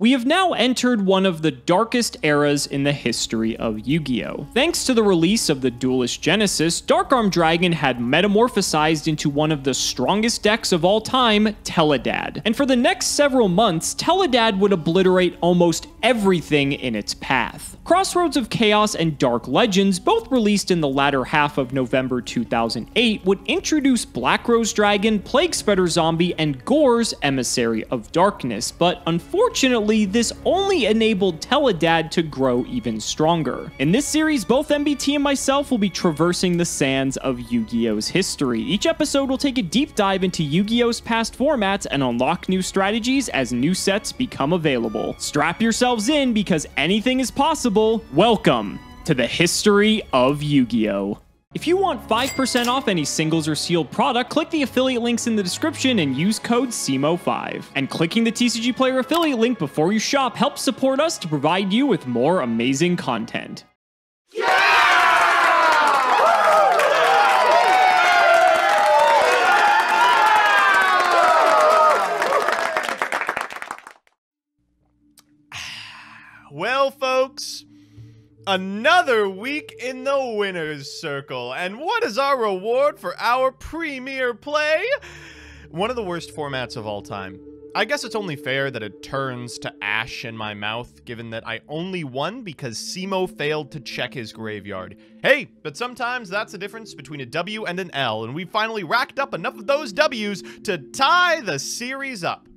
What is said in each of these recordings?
We have now entered one of the darkest eras in the history of Yu-Gi-Oh! Thanks to the release of the Duelist Genesis, Dark Armed Dragon had metamorphosized into one of the strongest decks of all time, Teledad. And for the next several months, Teledad would obliterate almost everything in its path. Crossroads of Chaos and Dark Legends, both released in the latter half of November 2008, would introduce Black Rose Dragon, Plague Spreader Zombie, and Gorz Emissary of Darkness, but unfortunately, this only enabled Teledad to grow even stronger. In this series, both MBT and myself will be traversing the sands of Yu-Gi-Oh's history. Each episode will take a deep dive into Yu-Gi-Oh's past formats and unlock new strategies as new sets become available. Strap yourselves in because anything is possible welcome to the history of Yu-Gi-Oh! If you want 5% off any singles or sealed product, click the affiliate links in the description and use code CIMO5. And clicking the TCG Player affiliate link before you shop helps support us to provide you with more amazing content. Yeah! Well, folks, another week in the winner's circle. And what is our reward for our premier play? One of the worst formats of all time. I guess it's only fair that it turns to ash in my mouth, given that I only won because Cimo failed to check his graveyard. Hey, but sometimes that's the difference between a W and an L, and we finally racked up enough of those W's to tie the series up.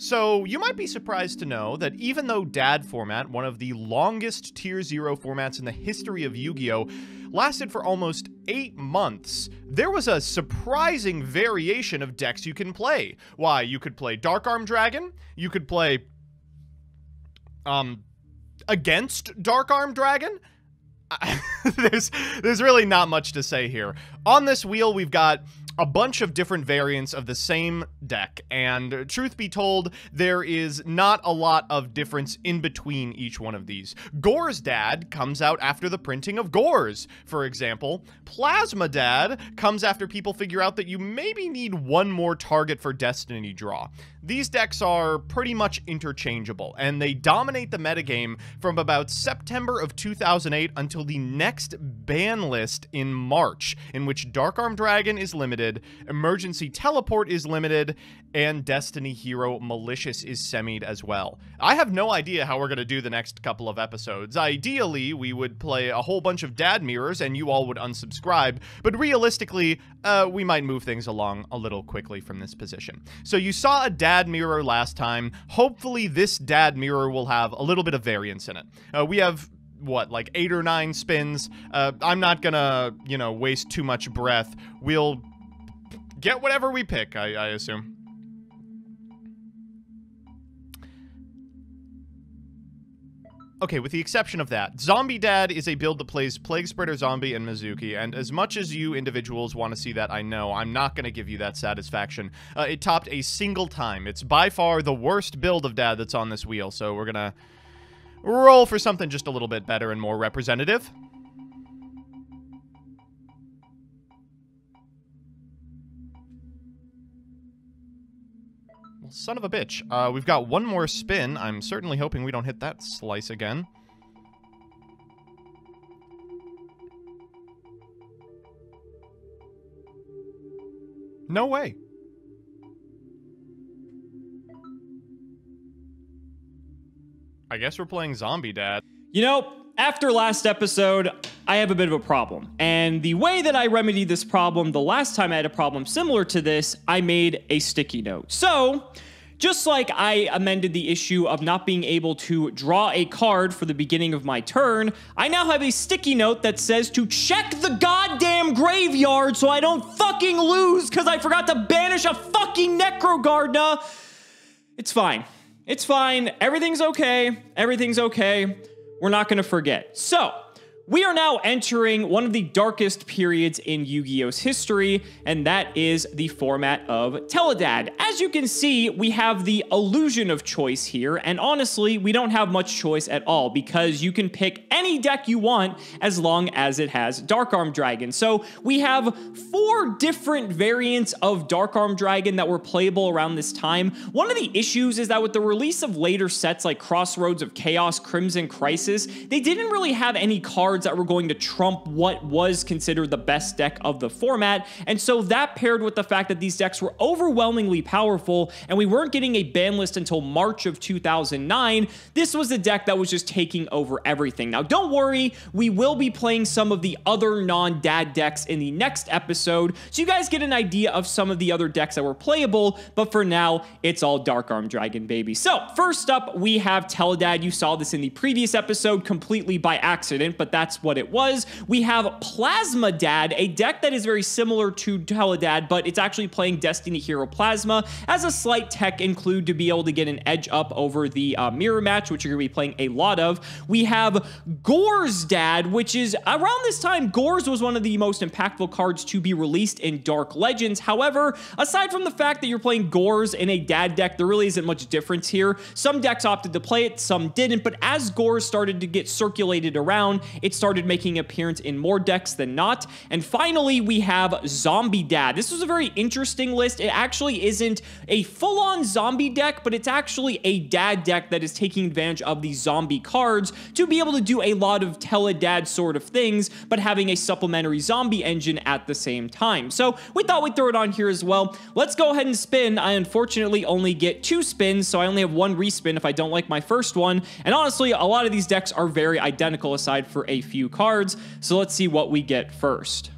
So, you might be surprised to know that even though DAD format, one of the longest Tier 0 formats in the history of Yu-Gi-Oh!, lasted for almost 8 months, there was a surprising variation of decks you can play. Why, you could play Dark Armed Dragon, you could play um against Dark Armed Dragon, there's there's really not much to say here. On this wheel, we've got a bunch of different variants of the same deck, and truth be told, there is not a lot of difference in between each one of these. Gorz Dad comes out after the printing of Gorz, for example. Plasma Dad comes after people figure out that you maybe need one more target for Destiny Draw. These decks are pretty much interchangeable, and they dominate the metagame from about September of 2008 until the next ban list in March, in which Dark Armed Dragon is limited, Emergency Teleport is limited, and Destiny Hero Malicious is semied as well. I have no idea how we're going to do the next couple of episodes. Ideally, we would play a whole bunch of dad mirrors and you all would unsubscribe, but realistically, uh, we might move things along a little quickly from this position. So you saw a dad mirror last time. Hopefully this dad mirror will have a little bit of variance in it. Uh, we have what like eight or nine spins uh, i'm not gonna you know waste too much breath we'll get whatever we pick i, I assume Okay, with the exception of that, Zombie Dad is a build that plays Plague Spreader Zombie and Mizuki, and as much as you individuals want to see that, I know, I'm not going to give you that satisfaction. Uh, it topped a single time. It's by far the worst build of Dad that's on this wheel, so we're going to roll for something just a little bit better and more representative. Son of a bitch. Uh, we've got one more spin. I'm certainly hoping we don't hit that slice again. No way. I guess we're playing Zombie Dad. You know, after last episode, I have a bit of a problem. And the way that I remedied this problem, the last time I had a problem similar to this, I made a sticky note. So, just like I amended the issue of not being able to draw a card for the beginning of my turn, I now have a sticky note that says to check the goddamn graveyard so I don't fucking lose because I forgot to banish a fucking Necro Gardna. It's fine. It's fine. Everything's okay. Everything's okay. We're not going to forget. So, We are now entering one of the darkest periods in Yu-Gi-Oh's history, and that is the format of Teledad. As you can see, we have the illusion of choice here, and honestly, we don't have much choice at all because you can pick any deck you want as long as it has Dark Armed Dragon. So we have four different variants of Dark Armed Dragon that were playable around this time. One of the issues is that with the release of later sets like Crossroads of Chaos, Crimson Crisis, they didn't really have any cards cards that were going to trump what was considered the best deck of the format. And so that paired with the fact that these decks were overwhelmingly powerful and we weren't getting a ban list until March of 2009, this was a deck that was just taking over everything. Now, don't worry, we will be playing some of the other non-dad decks in the next episode, so you guys get an idea of some of the other decks that were playable, but for now, it's all Dark Armed Dragon, baby. So, first up, we have Teledad. You saw this in the previous episode completely by accident, but that's that's what it was. We have Plasma Dad, a deck that is very similar to Teledad, but it's actually playing Destiny Hero Plasma as a slight tech include to be able to get an edge up over the uh, mirror match, which you're going to be playing a lot of. We have Gorz Dad, which is around this time, Gorz was one of the most impactful cards to be released in Dark Legends. However, aside from the fact that you're playing Gorz in a dad deck, there really isn't much difference here. Some decks opted to play it, some didn't, but as Gorz started to get circulated around, it's started making appearance in more decks than not. And finally, we have Zombie Dad. This was a very interesting list. It actually isn't a full-on zombie deck, but it's actually a dad deck that is taking advantage of these zombie cards to be able to do a lot of tele-dad sort of things, but having a supplementary zombie engine at the same time. So we thought we'd throw it on here as well. Let's go ahead and spin. I unfortunately only get two spins, so I only have one respin if I don't like my first one. And honestly, a lot of these decks are very identical aside for a few cards, so let's see what we get first.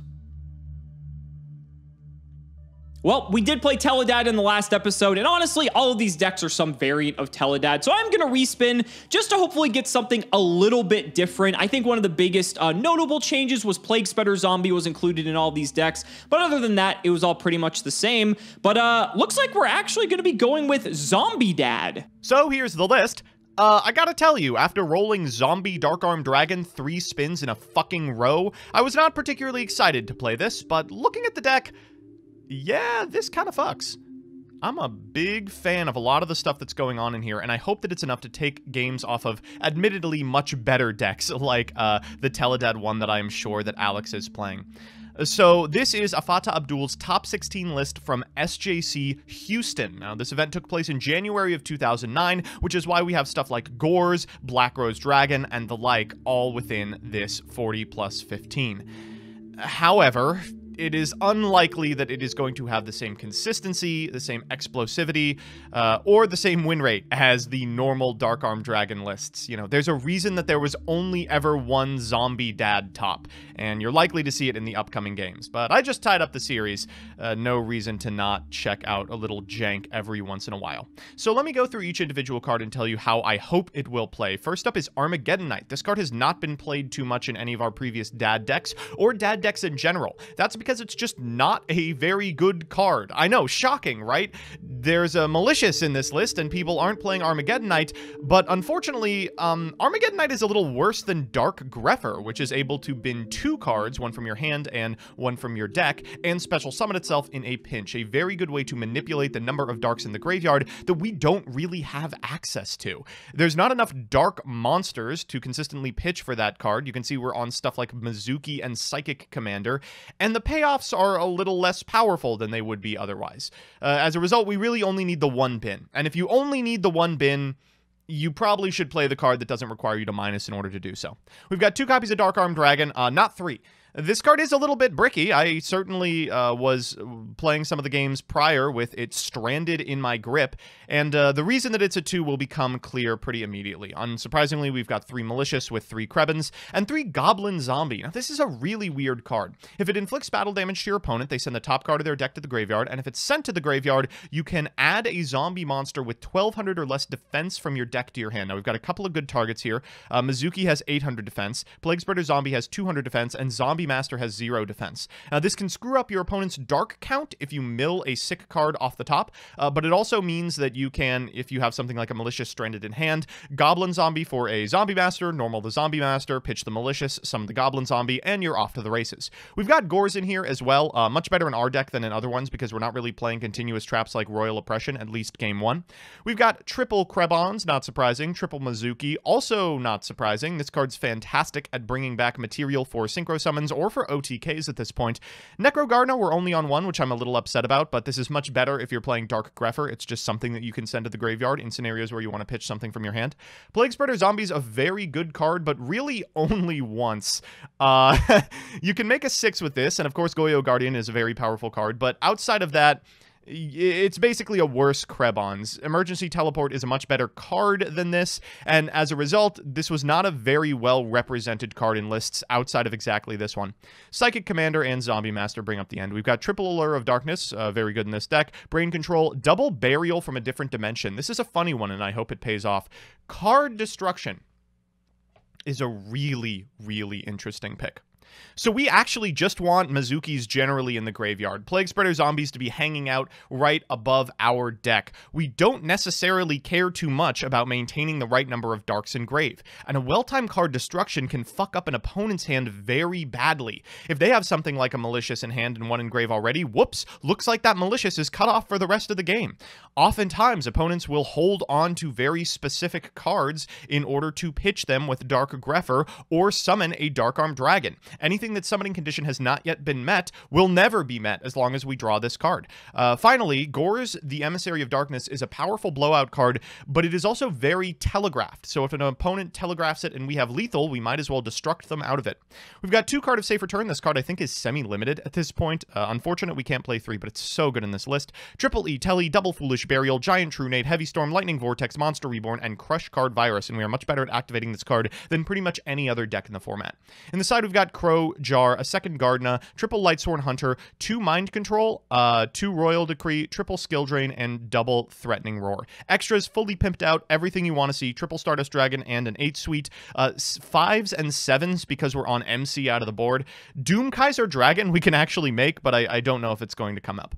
Well, we did play Teledad in the last episode, and honestly, all of these decks are some variant of Teledad, so I'm going to respin just to hopefully get something a little bit different. I think one of the biggest uh, notable changes was Plague Spreader Zombie was included in all these decks, but other than that, it was all pretty much the same. But uh, looks like we're actually going to be going with Zombie Dad. So here's the list. Uh, I gotta tell you, after rolling Zombie Dark Armed Dragon three spins in a fucking row, I was not particularly excited to play this, but looking at the deck, yeah, this kind of fucks. I'm a big fan of a lot of the stuff that's going on in here, and I hope that it's enough to take games off of admittedly much better decks like uh, the Teledad one that I am sure that Alex is playing. So this is Afata Abdul's top 16 list from SJC Houston. Now, this event took place in January of 2009, which is why we have stuff like Gorz, Black Rose Dragon, and the like all within this 40 plus 15. However, it is unlikely that it is going to have the same consistency, the same explosivity, uh, or the same win rate as the normal Dark Armed Dragon lists. You know, there's a reason that there was only ever one zombie dad top, and you're likely to see it in the upcoming games. But I just tied up the series. Uh, no reason to not check out a little jank every once in a while. So let me go through each individual card and tell you how I hope it will play. First up is Armageddon Knight. This card has not been played too much in any of our previous dad decks, or dad decks in general. That's because it's just not a very good card. I know, shocking, right? There's a Malicious in this list, and people aren't playing Armageddon Knight, but unfortunately, um, Armageddon Knight is a little worse than Dark Grepher, which is able to bin two cards, one from your hand and one from your deck, and special summon itself in a pinch. A very good way to manipulate the number of darks in the graveyard that we don't really have access to. There's not enough dark monsters to consistently pitch for that card. You can see we're on stuff like Mizuki and Psychic Commander, and the payoffs are a little less powerful than they would be otherwise. Uh, as a result, we really only need the one bin. And if you only need the one bin, you probably should play the card that doesn't require you to minus in order to do so. We've got two copies of Dark Armed Dragon, uh, not three. This card is a little bit bricky. I certainly uh, was playing some of the games prior with it stranded in my grip, and uh, the reason that it's a 2 will become clear pretty immediately. Unsurprisingly, we've got 3 Malicious with 3 Krebons, and 3 Goblin Zombie. Now, this is a really weird card. If it inflicts battle damage to your opponent, they send the top card of their deck to the graveyard, and if it's sent to the graveyard, you can add a zombie monster with 1200 or less defense from your deck to your hand. Now, we've got a couple of good targets here. Uh, Mizuki has 800 defense, Plague Spreader Zombie has 200 defense, and Zombie Zombie Master has zero defense. Now, this can screw up your opponent's dark count if you mill a sick card off the top, uh, but it also means that you can, if you have something like a Malicious Stranded in hand, Goblin Zombie for a Zombie Master, normal the Zombie Master, pitch the Malicious, summon the Goblin Zombie, and you're off to the races. We've got Gorz in here as well, uh, much better in our deck than in other ones because we're not really playing continuous traps like Royal Oppression, at least game one. We've got triple Krebons, not surprising, triple Mizuki, also not surprising. This card's fantastic at bringing back material for Synchro Summons or for OTKs at this point. Necro Gardna, we're only on one, which I'm a little upset about, but this is much better if you're playing Dark Grepher. It's just something that you can send to the graveyard in scenarios where you want to pitch something from your hand. Plague Spreader Zombie's a very good card, but really only once. Uh, you can make a six with this, and of course Goyo Guardian is a very powerful card, but outside of that, it's basically a worse Krebons. Emergency Teleport is a much better card than this, and as a result, this was not a very well represented card in lists outside of exactly this one. Psychic Commander and Zombie Master bring up the end. We've got Triple Allure of Darkness, uh, very good in this deck. Brain Control, Double Burial from a different dimension. This is a funny one, and I hope it pays off. Card Destruction is a really, really interesting pick. So we actually just want Mizukis generally in the graveyard. Plague Spreader Zombies to be hanging out right above our deck. We don't necessarily care too much about maintaining the right number of Darks in grave. And a well-timed card Destruction can fuck up an opponent's hand very badly. If they have something like a Malicious in hand and one in grave already, whoops, looks like that Malicious is cut off for the rest of the game. Oftentimes, opponents will hold on to very specific cards in order to pitch them with Dark Grepher or summon a Dark Armed Dragon anything that summoning condition has not yet been met will never be met as long as we draw this card. Uh, finally, Gorz, the Emissary of Darkness, is a powerful blowout card, but it is also very telegraphed. So if an opponent telegraphs it and we have lethal, we might as well destruct them out of it. We've got two card of Safe Return. This card, I think, is semi-limited at this point. Uh, unfortunate we can't play three, but it's so good in this list. Triple E, Telly, Double Foolish Burial, Giant Trunade, Heavy Storm, Lightning Vortex, Monster Reborn, and Crush Card Virus, and we are much better at activating this card than pretty much any other deck in the format. In the side, we've got Crow, Crow Jar, a second Gardna, triple Lightsworn Hunter, two Mind Control, uh, two Royal Decree, triple Skill Drain, and double Threatening Roar. Extras fully pimped out, everything you want to see, triple Stardust Dragon, and an 8 suite. Uh, fives and sevens because we're on MC out of the board. Doom Kaiser Dragon we can actually make, but I, I don't know if it's going to come up.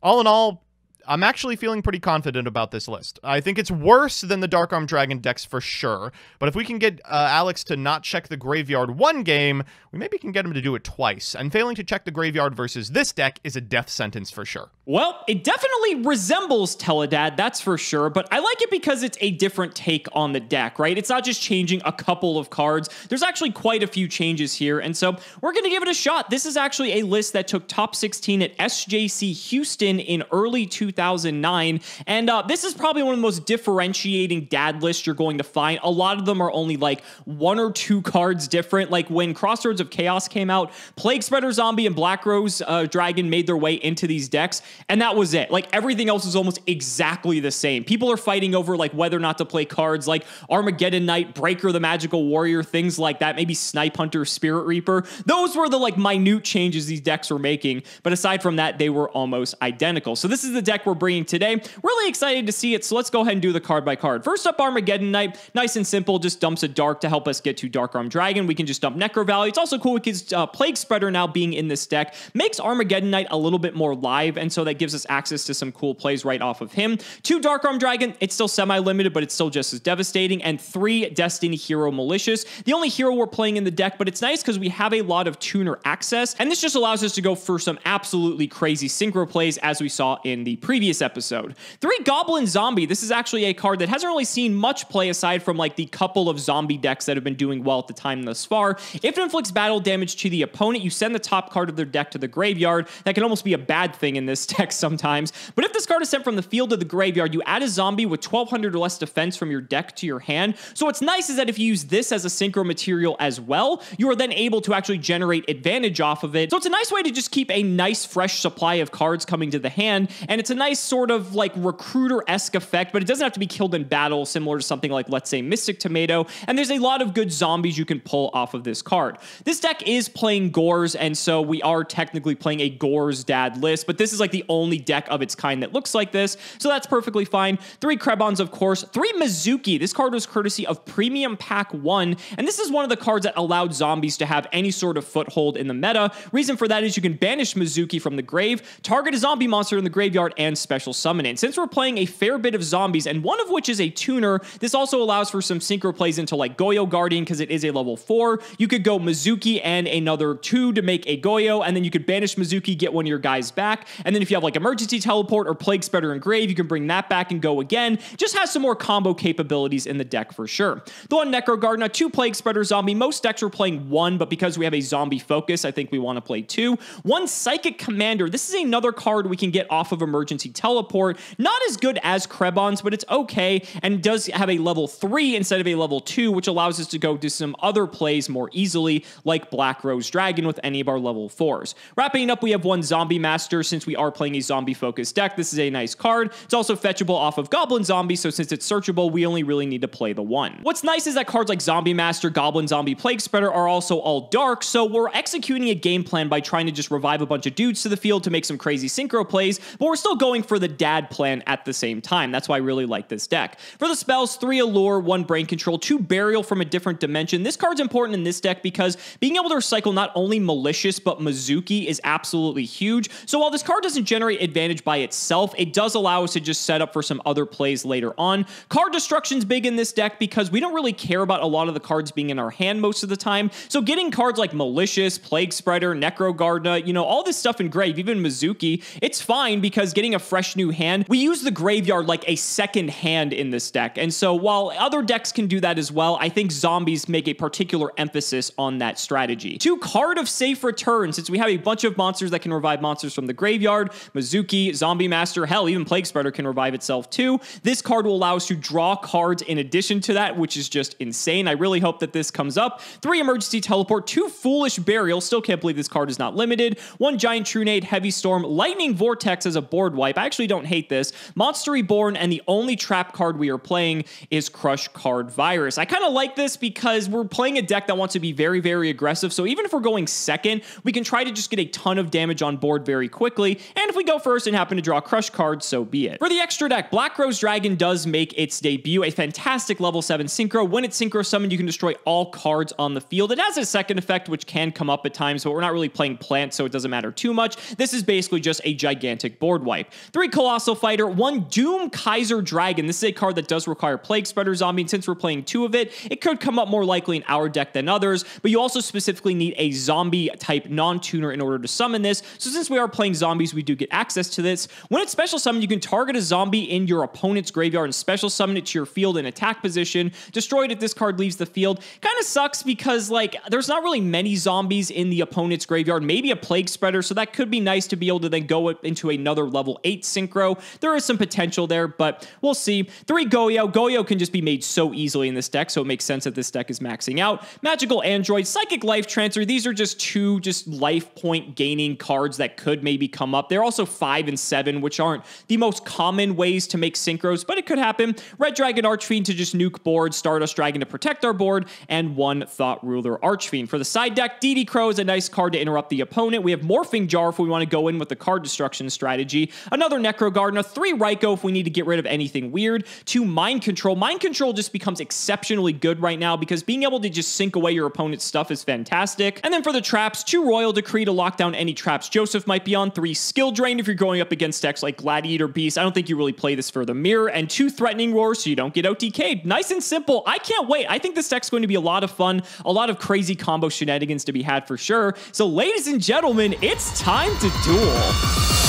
All in all, I'm actually feeling pretty confident about this list. I think it's worse than the Dark Armed Dragon decks for sure, but if we can get uh, Alex to not check the graveyard one game, we maybe can get him to do it twice. And failing to check the graveyard versus this deck is a death sentence for sure. Well, it definitely resembles Teledad, that's for sure, but I like it because it's a different take on the deck, right? It's not just changing a couple of cards. There's actually quite a few changes here, and so we're going to give it a shot. This is actually a list that took top 16 at SJC Houston in early 2000 2009. And uh, this is probably one of the most differentiating dad lists you're going to find. A lot of them are only like one or two cards different. Like when Crossroads of Chaos came out, Plague Spreader Zombie and Black Rose uh, Dragon made their way into these decks, and that was it. Like everything else is almost exactly the same. People are fighting over like whether or not to play cards like Armageddon Knight, Breaker the Magical Warrior, things like that. Maybe Snipe Hunter, Spirit Reaper. Those were the like minute changes these decks were making. But aside from that, they were almost identical. So this is the deck we're bringing today. Really excited to see it, so let's go ahead and do the card by card. First up, Armageddon Knight. Nice and simple, just dumps a Dark to help us get to Dark Armed Dragon. We can just dump Necro Valley. It's also cool because uh, Plague Spreader now being in this deck makes Armageddon Knight a little bit more live, and so that gives us access to some cool plays right off of him. Two Dark Armed Dragon, it's still semi-limited, but it's still just as devastating, and three Destiny Hero Malicious. The only hero we're playing in the deck, but it's nice because we have a lot of tuner access, and this just allows us to go for some absolutely crazy synchro plays as we saw in the previous episode episode. Three Goblin Zombie. This is actually a card that hasn't really seen much play aside from like the couple of zombie decks that have been doing well at the time thus far. If it inflicts battle damage to the opponent, you send the top card of their deck to the graveyard. That can almost be a bad thing in this deck sometimes. But if this card is sent from the field to the graveyard, you add a zombie with 1200 or less defense from your deck to your hand. So what's nice is that if you use this as a synchro material as well, you are then able to actually generate advantage off of it. So it's a nice way to just keep a nice fresh supply of cards coming to the hand, and it's a nice sort of like recruiter-esque effect, but it doesn't have to be killed in battle, similar to something like, let's say, Mystic Tomato. And there's a lot of good zombies you can pull off of this card. This deck is playing Gorz, and so we are technically playing a Gorz dad list, but this is like the only deck of its kind that looks like this, so that's perfectly fine. Three Krebons, of course. Three Mizuki. This card was courtesy of Premium Pack 1, and this is one of the cards that allowed zombies to have any sort of foothold in the meta. Reason for that is you can banish Mizuki from the grave, target a zombie monster in the graveyard, and special summon it. Since we're playing a fair bit of zombies, and one of which is a tuner, this also allows for some synchro plays into like Goyo Guardian because it is a level 4. You could go Mizuki and another 2 to make a Goyo, and then you could banish Mizuki, get one of your guys back, and then if you have like Emergency Teleport or Plague Spreader and Grave, you can bring that back and go again. Just has some more combo capabilities in the deck for sure. The one Necro Gardna, two Plague Spreader Zombie. Most decks are playing one, but because we have a zombie focus, I think we want to play two. One Psychic Commander. This is another card we can get off of Emergency Teleport. Not as good as Krebons, but it's okay, and does have a level three instead of a level two, which allows us to go to some other plays more easily, like Black Rose Dragon with any of our level fours. Wrapping up, we have one Zombie Master. Since we are playing a zombie focused deck, this is a nice card. It's also fetchable off of Goblin Zombie, so since it's searchable, we only really need to play the one. What's nice is that cards like Zombie Master, Goblin Zombie, Plague Spreader are also all dark, so we're executing a game plan by trying to just revive a bunch of dudes to the field to make some crazy synchro plays, but we're still going for the dad plan at the same time. That's why I really like this deck. For the spells, three Allure, one Brain Control, two Burial from a different dimension. This card's important in this deck because being able to recycle not only Malicious, but Mizuki is absolutely huge. So while this card doesn't generate advantage by itself, it does allow us to just set up for some other plays later on. Card Destruction's big in this deck because we don't really care about a lot of the cards being in our hand most of the time. So getting cards like Malicious, Plague Spreader, Necro Gardna, you know, all this stuff in grave, even Mizuki, it's fine because getting a fresh new hand, we use the graveyard like a second hand in this deck. And so while other decks can do that as well, I think zombies make a particular emphasis on that strategy. Two card of safe return, since we have a bunch of monsters that can revive monsters from the graveyard, Mizuki, Zombie Master, hell, even Plague Spreader can revive itself too. This card will allow us to draw cards in addition to that, which is just insane. I really hope that this comes up. Three Emergency Teleport, two Foolish Burial, still can't believe this card is not limited, one Giant Trunade, Heavy Storm, Lightning Vortex as a board wipe. I actually don't hate this. Monster Reborn, and the only trap card we are playing is Crush Card Virus. I kind of like this because we're playing a deck that wants to be very, very aggressive. So even if we're going second, we can try to just get a ton of damage on board very quickly. And if we go first and happen to draw Crush cards, so be it. For the extra deck, Black Rose Dragon does make its debut, a fantastic level 7 synchro. When it's synchro summoned, you can destroy all cards on the field. It has a second effect, which can come up at times, but we're not really playing plants, so it doesn't matter too much. This is basically just a gigantic board wipe. Three Colossal Fighter, one Doom Kaiser Dragon. This is a card that does require Plague Spreader Zombie, and since we're playing two of it, it could come up more likely in our deck than others, but you also specifically need a zombie type non-tuner in order to summon this. So since we are playing zombies, we do get access to this. When it's special summon, you can target a zombie in your opponent's graveyard and special summon it to your field in attack position. Destroy it if this card leaves the field. Kind of sucks because like there's not really many zombies in the opponent's graveyard. Maybe a plague spreader, so that could be nice to be able to then go into another level 8 synchro. There is some potential there, but we'll see. Three Goyo. Goyo can just be made so easily in this deck, so it makes sense that this deck is maxing out. Magical Android, Psychic Lifetrancer. These are just two just life point gaining cards that could maybe come up. They're also five and seven, which aren't the most common ways to make synchros, but it could happen. Red Dragon Archfiend to just nuke board, Stardust Dragon to protect our board, and one Thought Ruler Archfiend. For the side deck, DD Crow is a nice card to interrupt the opponent. We have Morphing Jar if we want to go in with the card destruction strategy. Another Necro Gardna, three Ryko if we need to get rid of anything weird. Two Mind Control. Mind Control just becomes exceptionally good right now because being able to just sink away your opponent's stuff is fantastic. And then for the traps, two Royal Decree to lock down any traps Joseph might be on, three Skill Drain if you're going up against decks like Gladiator Beast. I don't think you really play this for the mirror, and two Threatening Roar so you don't get OTK'd. Nice and simple. I can't wait. I think this deck's going to be a lot of fun, a lot of crazy combo shenanigans to be had for sure. So, ladies and gentlemen, it's time to duel.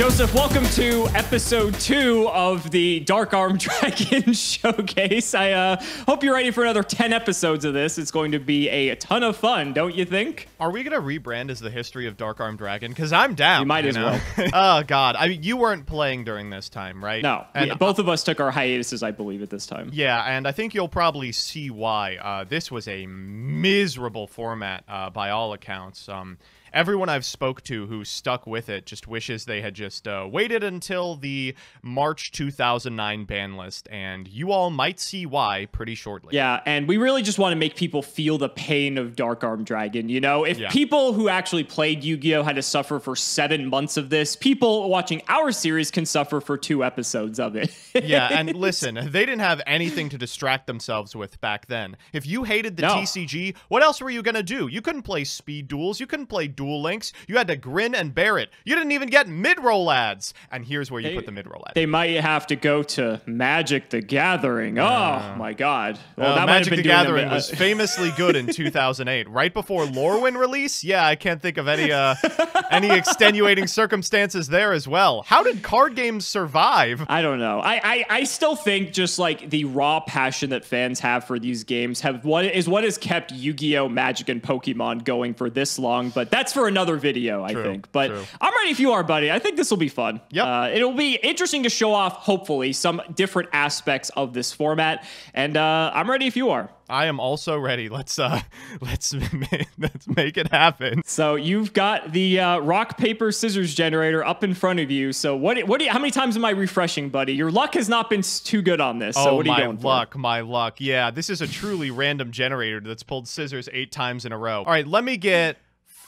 Joseph, welcome to episode two of the Dark Arm Dragon Showcase. I uh, hope you're ready for another 10 episodes of this. It's going to be a ton of fun, don't you think? Are we going to rebrand as the history of Dark Arm Dragon? Because I'm down. You might you as know? well. oh, God. I mean, you weren't playing during this time, right? No. And we- both of us took our hiatuses, I believe, at this time. Yeah, and I think you'll probably see why. Uh, this was a miserable format uh, by all accounts. Um, everyone I've spoke to who stuck with it just wishes they had just uh, waited until the March 2009 ban list, and you all might see why pretty shortly. Yeah, and we really just want to make people feel the pain of Dark Armed Dragon. You know, if Yeah. people who actually played Yu Gi Oh! had to suffer for seven months of this, people watching our series can suffer for two episodes of it. yeah, and listen, they didn't have anything to distract themselves with back then. If you hated the No. TCG, what else were you gonna do? You couldn't play speed duels, you couldn't play duel links, you had to grin and bear it. You didn't even get mid-roll ads. And here's where you They- put the mid-roll ad. they might have to go to Magic the Gathering. Oh my God! Well, Uh, that Magic the them Gathering was famously good in 2008, right before Lorwyn release. Yeah, I can't think of any uh, any extenuating circumstances there as well. How did card games survive? I don't know. I, I I still think just like the raw passion that fans have for these games have what is what has kept Yu-Gi-Oh, Magic, and Pokemon going for this long. But that's for another video, I True, think. But true. I'm ready if you are, buddy. I think this will be fun. Yep. Uh, it'll be interesting to show off, hopefully, some different aspects of this format. And uh, I'm ready if you are. I am also ready. Let's uh, let's let's make it happen. So you've got the uh, rock paper scissors generator up in front of you. So what? What? Do you, how many times am I refreshing, buddy? Your luck has not been too good on this. So oh what are you my going for? luck, my luck. Yeah, this is a truly random generator that's pulled scissors eight times in a row. All right, let me get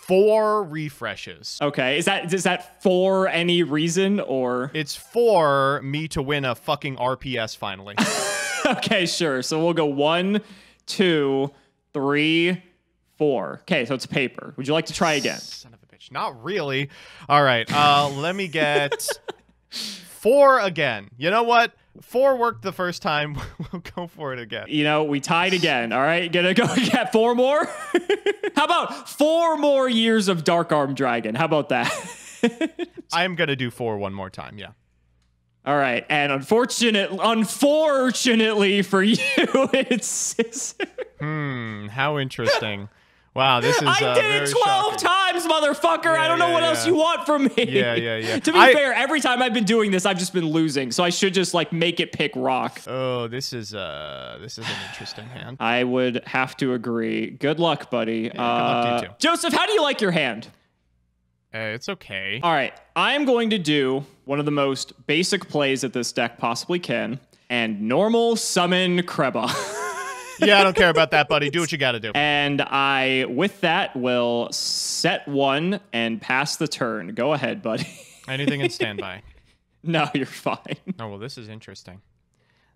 four refreshes. Okay, is that is that for any reason or? It's for me to win a fucking RPS finally. okay, sure. So we'll go one, two, three, four. Okay, so it's paper. Would you like to try again? Son of a bitch. Not really. All right. Uh, let me get four again. You know what? Four worked the first time. we'll go for it again. You know, we tied again. All right, gonna go get four more. How about four more years of Dark Armed Dragon? How about that? I'm gonna do four one more time. Yeah. All right, and unfortunate, unfortunately for you, it's. Hmm. How interesting. Wow. This is. I uh, did it 12 shocking. times, motherfucker. I don't know yeah, what else you want from me. Yeah, yeah, yeah. to be I- fair, every time I've been doing this, I've just been losing. So I should just like make it pick rock. Oh, this is uh, this is an interesting hand. I would have to agree. Good luck, buddy. good luck to you Uh, too. Joseph, how do you like your hand? Uh, it's okay. All right, I am going to do one of the most basic plays that this deck possibly can, and normal summon Kreba. yeah, I don't care about that, buddy. Do what you got to do. and I, with that, will set one and pass the turn. Go ahead, buddy. Anything in standby. no, you're fine. Oh well, this is interesting.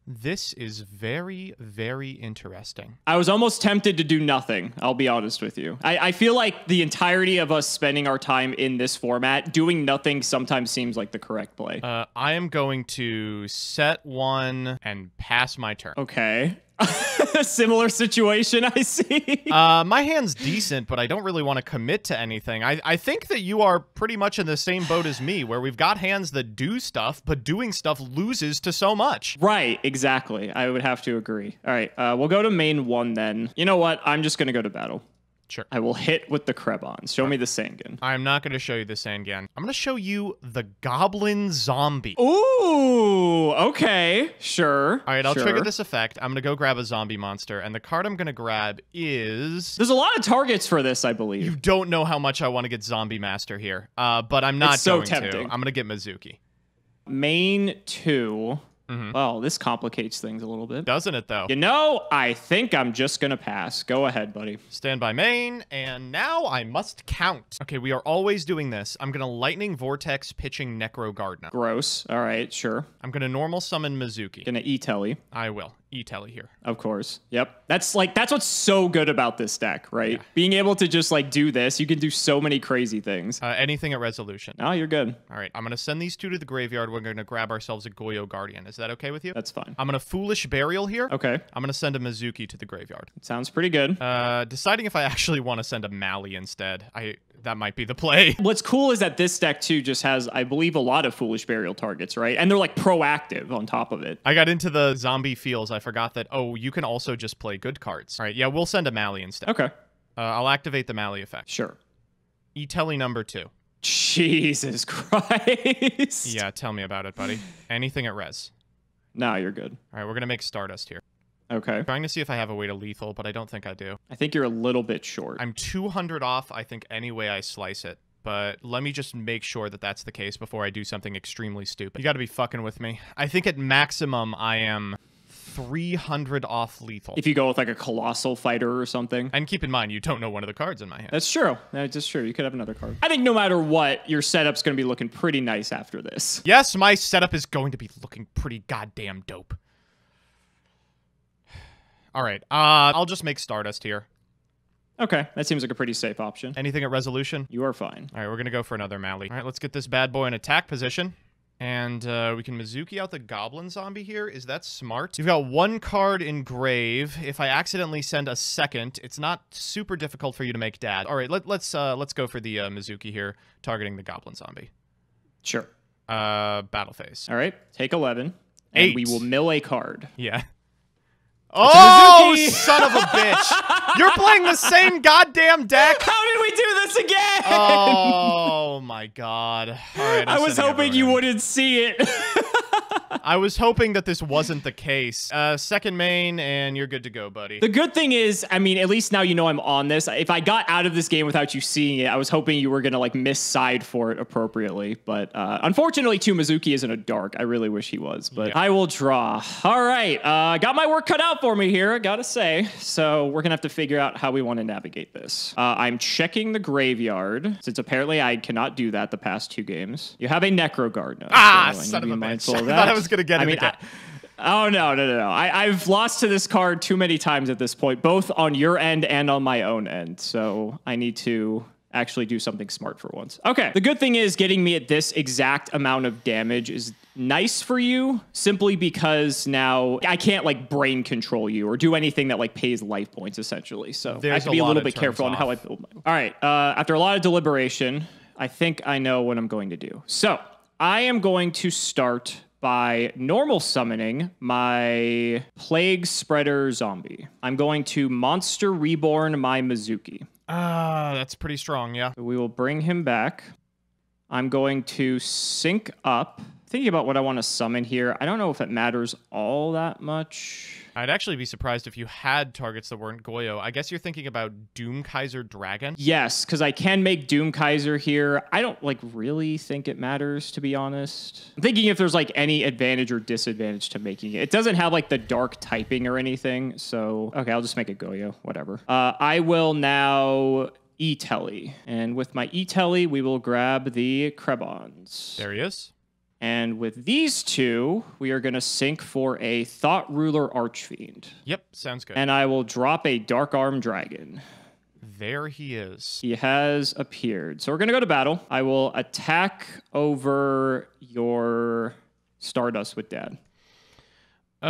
This is very, very interesting. I was almost tempted to do nothing. I'll be honest with you. I, I feel like the entirety of us spending our time in this format, doing nothing sometimes seems like the correct play. Uh, I am going to set one and pass my turn. okay. Similar situation, I see. Uh, my hand's decent, but I don't really want to commit to anything. I, I think that you are pretty much in the same boat as me, where we've got hands that do stuff, but doing stuff loses to so much. right, exactly. I would have to agree. All right, uh, we'll go to main one then. You know what? I'm just going to go to battle. Sure. I will hit with the Krebons. Show me the Sangan. I'm not going to show you the Sangan. I'm going to show you the Goblin Zombie. Ooh, okay, sure. All right, I'll sure. trigger this effect. I'm going to go grab a zombie monster, and the card I'm going to grab is. There's a lot of targets for this, I believe. You don't know how much I want to get Zombie Master here, uh, but I'm not It's so going to. tempting. I'm going to get Mizuki. Main 2 Mhm. Well, this complicates things a little bit. Doesn't it, though? You know, I think I'm just gonna pass. Go ahead, buddy. Stand by main, and now I must count. Okay, we are always doing this. I'm gonna Lightning Vortex pitching Necro Gardna. Gross. All right, sure. I'm gonna normal summon Mizuki. Gonna e telly, I will. E-Telly here. of course. Yep. That's like that's what's so good about this deck, right? Being able to just like do this, you can do so many crazy things. Uh, anything at resolution. Oh, you're good. All right, I'm gonna send these two to the graveyard. We're gonna grab ourselves a Goyo Guardian. Is that okay with you? That's fine. I'm gonna Foolish Burial here. Okay. I'm gonna send a Mizuki to the graveyard. Sounds pretty good. Uh, deciding if I actually want to send a Mally instead. I that might be the play. What's cool is that this deck too just has, I believe, a lot of foolish burial targets, right? And they're like proactive on top of it. I got into the zombie feels. I forgot that. Oh, you can also just play good cards. All right, yeah, we'll send a Mally instead. Okay. Uh, I'll activate the Mally effect. Sure. E-Telly number two. Jesus Christ. Yeah, tell me about it, buddy. Anything at res. No, you're good. All right, we're gonna make Stardust here. Okay. Trying to see if I have a way to lethal, but I don't think I do. I think you're a little bit short. I'm 200 off, I think, any way I slice it. But let me just make sure that that's the case before I do something extremely stupid. You gotta be fucking with me. I think at maximum I am 300 off lethal. if you go with like a colossal fighter or something. and keep in mind, you don't know one of the cards in my hand. That's true. That's true. You could have another card. I think no matter what, your setup's going to be looking pretty nice after this. Yes, my setup is going to be looking pretty goddamn dope. All right, uh, I'll just make Stardust here. Okay, that seems like a pretty safe option. Anything at resolution? You are fine. All right, we're gonna go for another Mally. All right, let's get this bad boy in attack position. And uh, we can Mizuki out the Goblin Zombie here. Is that smart? You've got one card in Grave. If I accidentally send a second, it's not super difficult for you to make Dad. All right, let, let's uh, let's go for the uh, Mizuki here, targeting the Goblin Zombie. Sure. Uh, battle phase. All right, take 11. And we will mill a card. Yeah. Oh, Mizuki! son of a bitch! You're playing the same goddamn deck. How did we do this again? Oh my god! All right, I'm was hoping you wouldn't see it. I was hoping that this wasn't the case. Uh, second main, and you're good to go, buddy. the good thing is, I mean, at least now you know I'm on this. If I got out of this game without you seeing it, I was hoping you were gonna like miss side for it appropriately. But uh, unfortunately, too, Mizuki isn't a dark. I really wish he was, but Yeah. I will draw. All right, uh, got my work cut out for me here. I gotta say. So we're gonna have to figure out how we want to navigate this. Uh, I'm checking the graveyard since apparently I cannot do that the past two games. You have a Necro Guard now. Ah, so son of a bitch. of that. Was gonna get I it mean. I- Oh no, no, no, no! I, I've lost to this card too many times at this point, both on your end and on my own end. So I need to actually do something smart for once. Okay. The good thing is getting me at this exact amount of damage is nice for you, simply because now I can't like brain control you or do anything that like pays life points essentially. So I have to be a little bit careful on how I build my. All right. Uh, after a lot of deliberation, I think I know what I'm going to do. So I am going to start by normal summoning my Plague Spreader Zombie. I'm going to Monster Reborn my Mizuki. Ah, that's pretty strong, yeah. We will bring him back. I'm going to sync up. Thinking about what I want to summon here, I don't know if it matters all that much. I'd actually be surprised if you had targets that weren't Goyo. I guess you're thinking about Doom Kaiser Dragon. Yes, because I can make Doom Kaiser here. I don't like really think it matters, to be honest. I'm thinking if there's like any advantage or disadvantage to making it. It doesn't have like the dark typing or anything. So okay, I'll just make it Goyo, whatever. Uh, I will now E-Telly. And with my E-Telly, we will grab the Krebons. There he is. And with these two, we are going to sync for a Thought Ruler Archfiend. Yep, sounds good. And I will drop a Dark Armed Dragon. there he is. He has appeared. So we're going to go to battle. I will attack over your Stardust with Dad. Uh,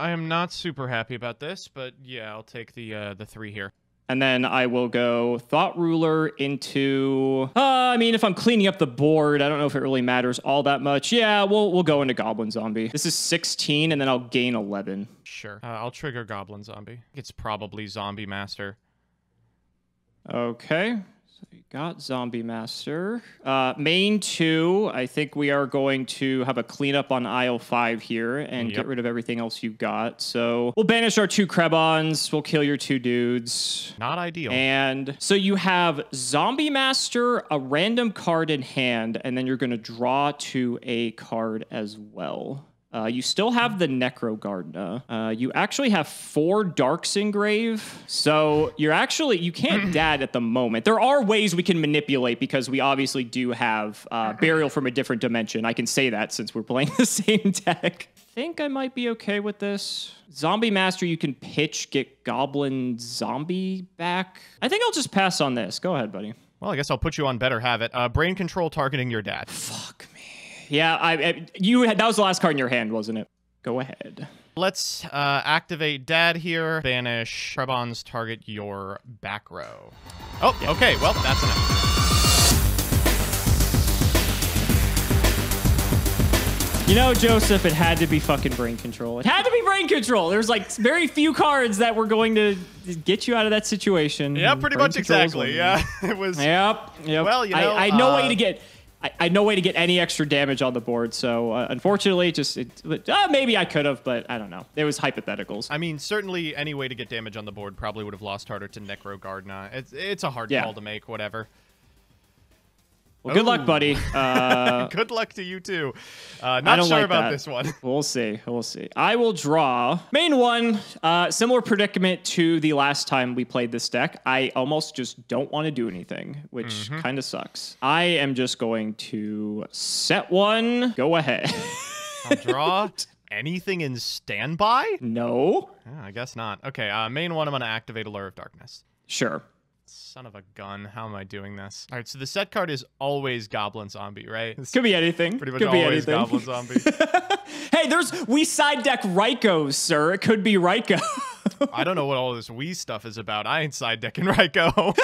I am not super happy about this, but yeah, I'll take the uh, the three here. And then I will go Thought Ruler into. Uh, I mean, if I'm cleaning up the board, I don't know if it really matters all that much. Yeah, we'll we'll go into Goblin Zombie. This is 16, and then I'll gain 11. Sure. Uh, I'll trigger Goblin Zombie. It's probably Zombie Master. Okay. So you got Zombie Master. Uh, main two, I think we are going to have a cleanup on aisle five here and Yep. get rid of everything else you've got. So we'll banish our two Krebons. We'll kill your two dudes. Not ideal. And so you have Zombie Master, a random card in hand, and then you're going to draw to a card as well. Uh, you still have the Necro Gardna. Uh, you actually have four Darks engrave. So you're actually, you can't dad at the moment. There are ways we can manipulate because we obviously do have uh, Burial from a different dimension. I can say that since we're playing the same deck. I think I might be okay with this. Zombie Master, you can pitch, get Goblin Zombie back. I think I'll just pass on this. Go ahead, buddy. well, I guess I'll put you on better habit. Uh, brain control targeting your dad. Fuck me. Yeah, I, I you had that was the last card in your hand, wasn't it? Go ahead. Let's uh, activate dad here. Banish Krebons target your back row. Oh, okay. Well, that's enough. You know, Joseph, it had to be fucking brain control. It had to be brain control. There's like very few cards that were going to get you out of that situation. Yeah, pretty much control is one exactly. Yeah, it was. Yep. Yep. Well, you know, I, I had no uh, way to get. I, I had no way to get any extra damage on the board. So uh, unfortunately, just it, uh, maybe I could have, but I don't know. It was hypotheticals. I mean, certainly any way to get damage on the board probably would have lost harder to Necro Gardna. It's, it's a hard Yeah. call to make, whatever. Well, good luck, buddy. Uh, Good luck to you too. Uh, not sure like about that. this one. We'll see. We'll see. I will draw main one. Uh, similar predicament to the last time we played this deck. I almost just don't want to do anything, which Mm-hmm. kind of sucks. I am just going to set one. Go ahead. I'll draw anything in standby? no. I guess not. Okay, uh, main one, I'm going to activate Allure of Darkness. Sure. Son of a gun. How am I doing this? All right, so the set card is always Goblin Zombie, right? It's Could be anything. pretty much Could be always anything. Goblin Zombie. Hey, there's we side deck Ryko, sir. It could be Ryko. I don't know what all this we stuff is about. I ain't side decking Ryko.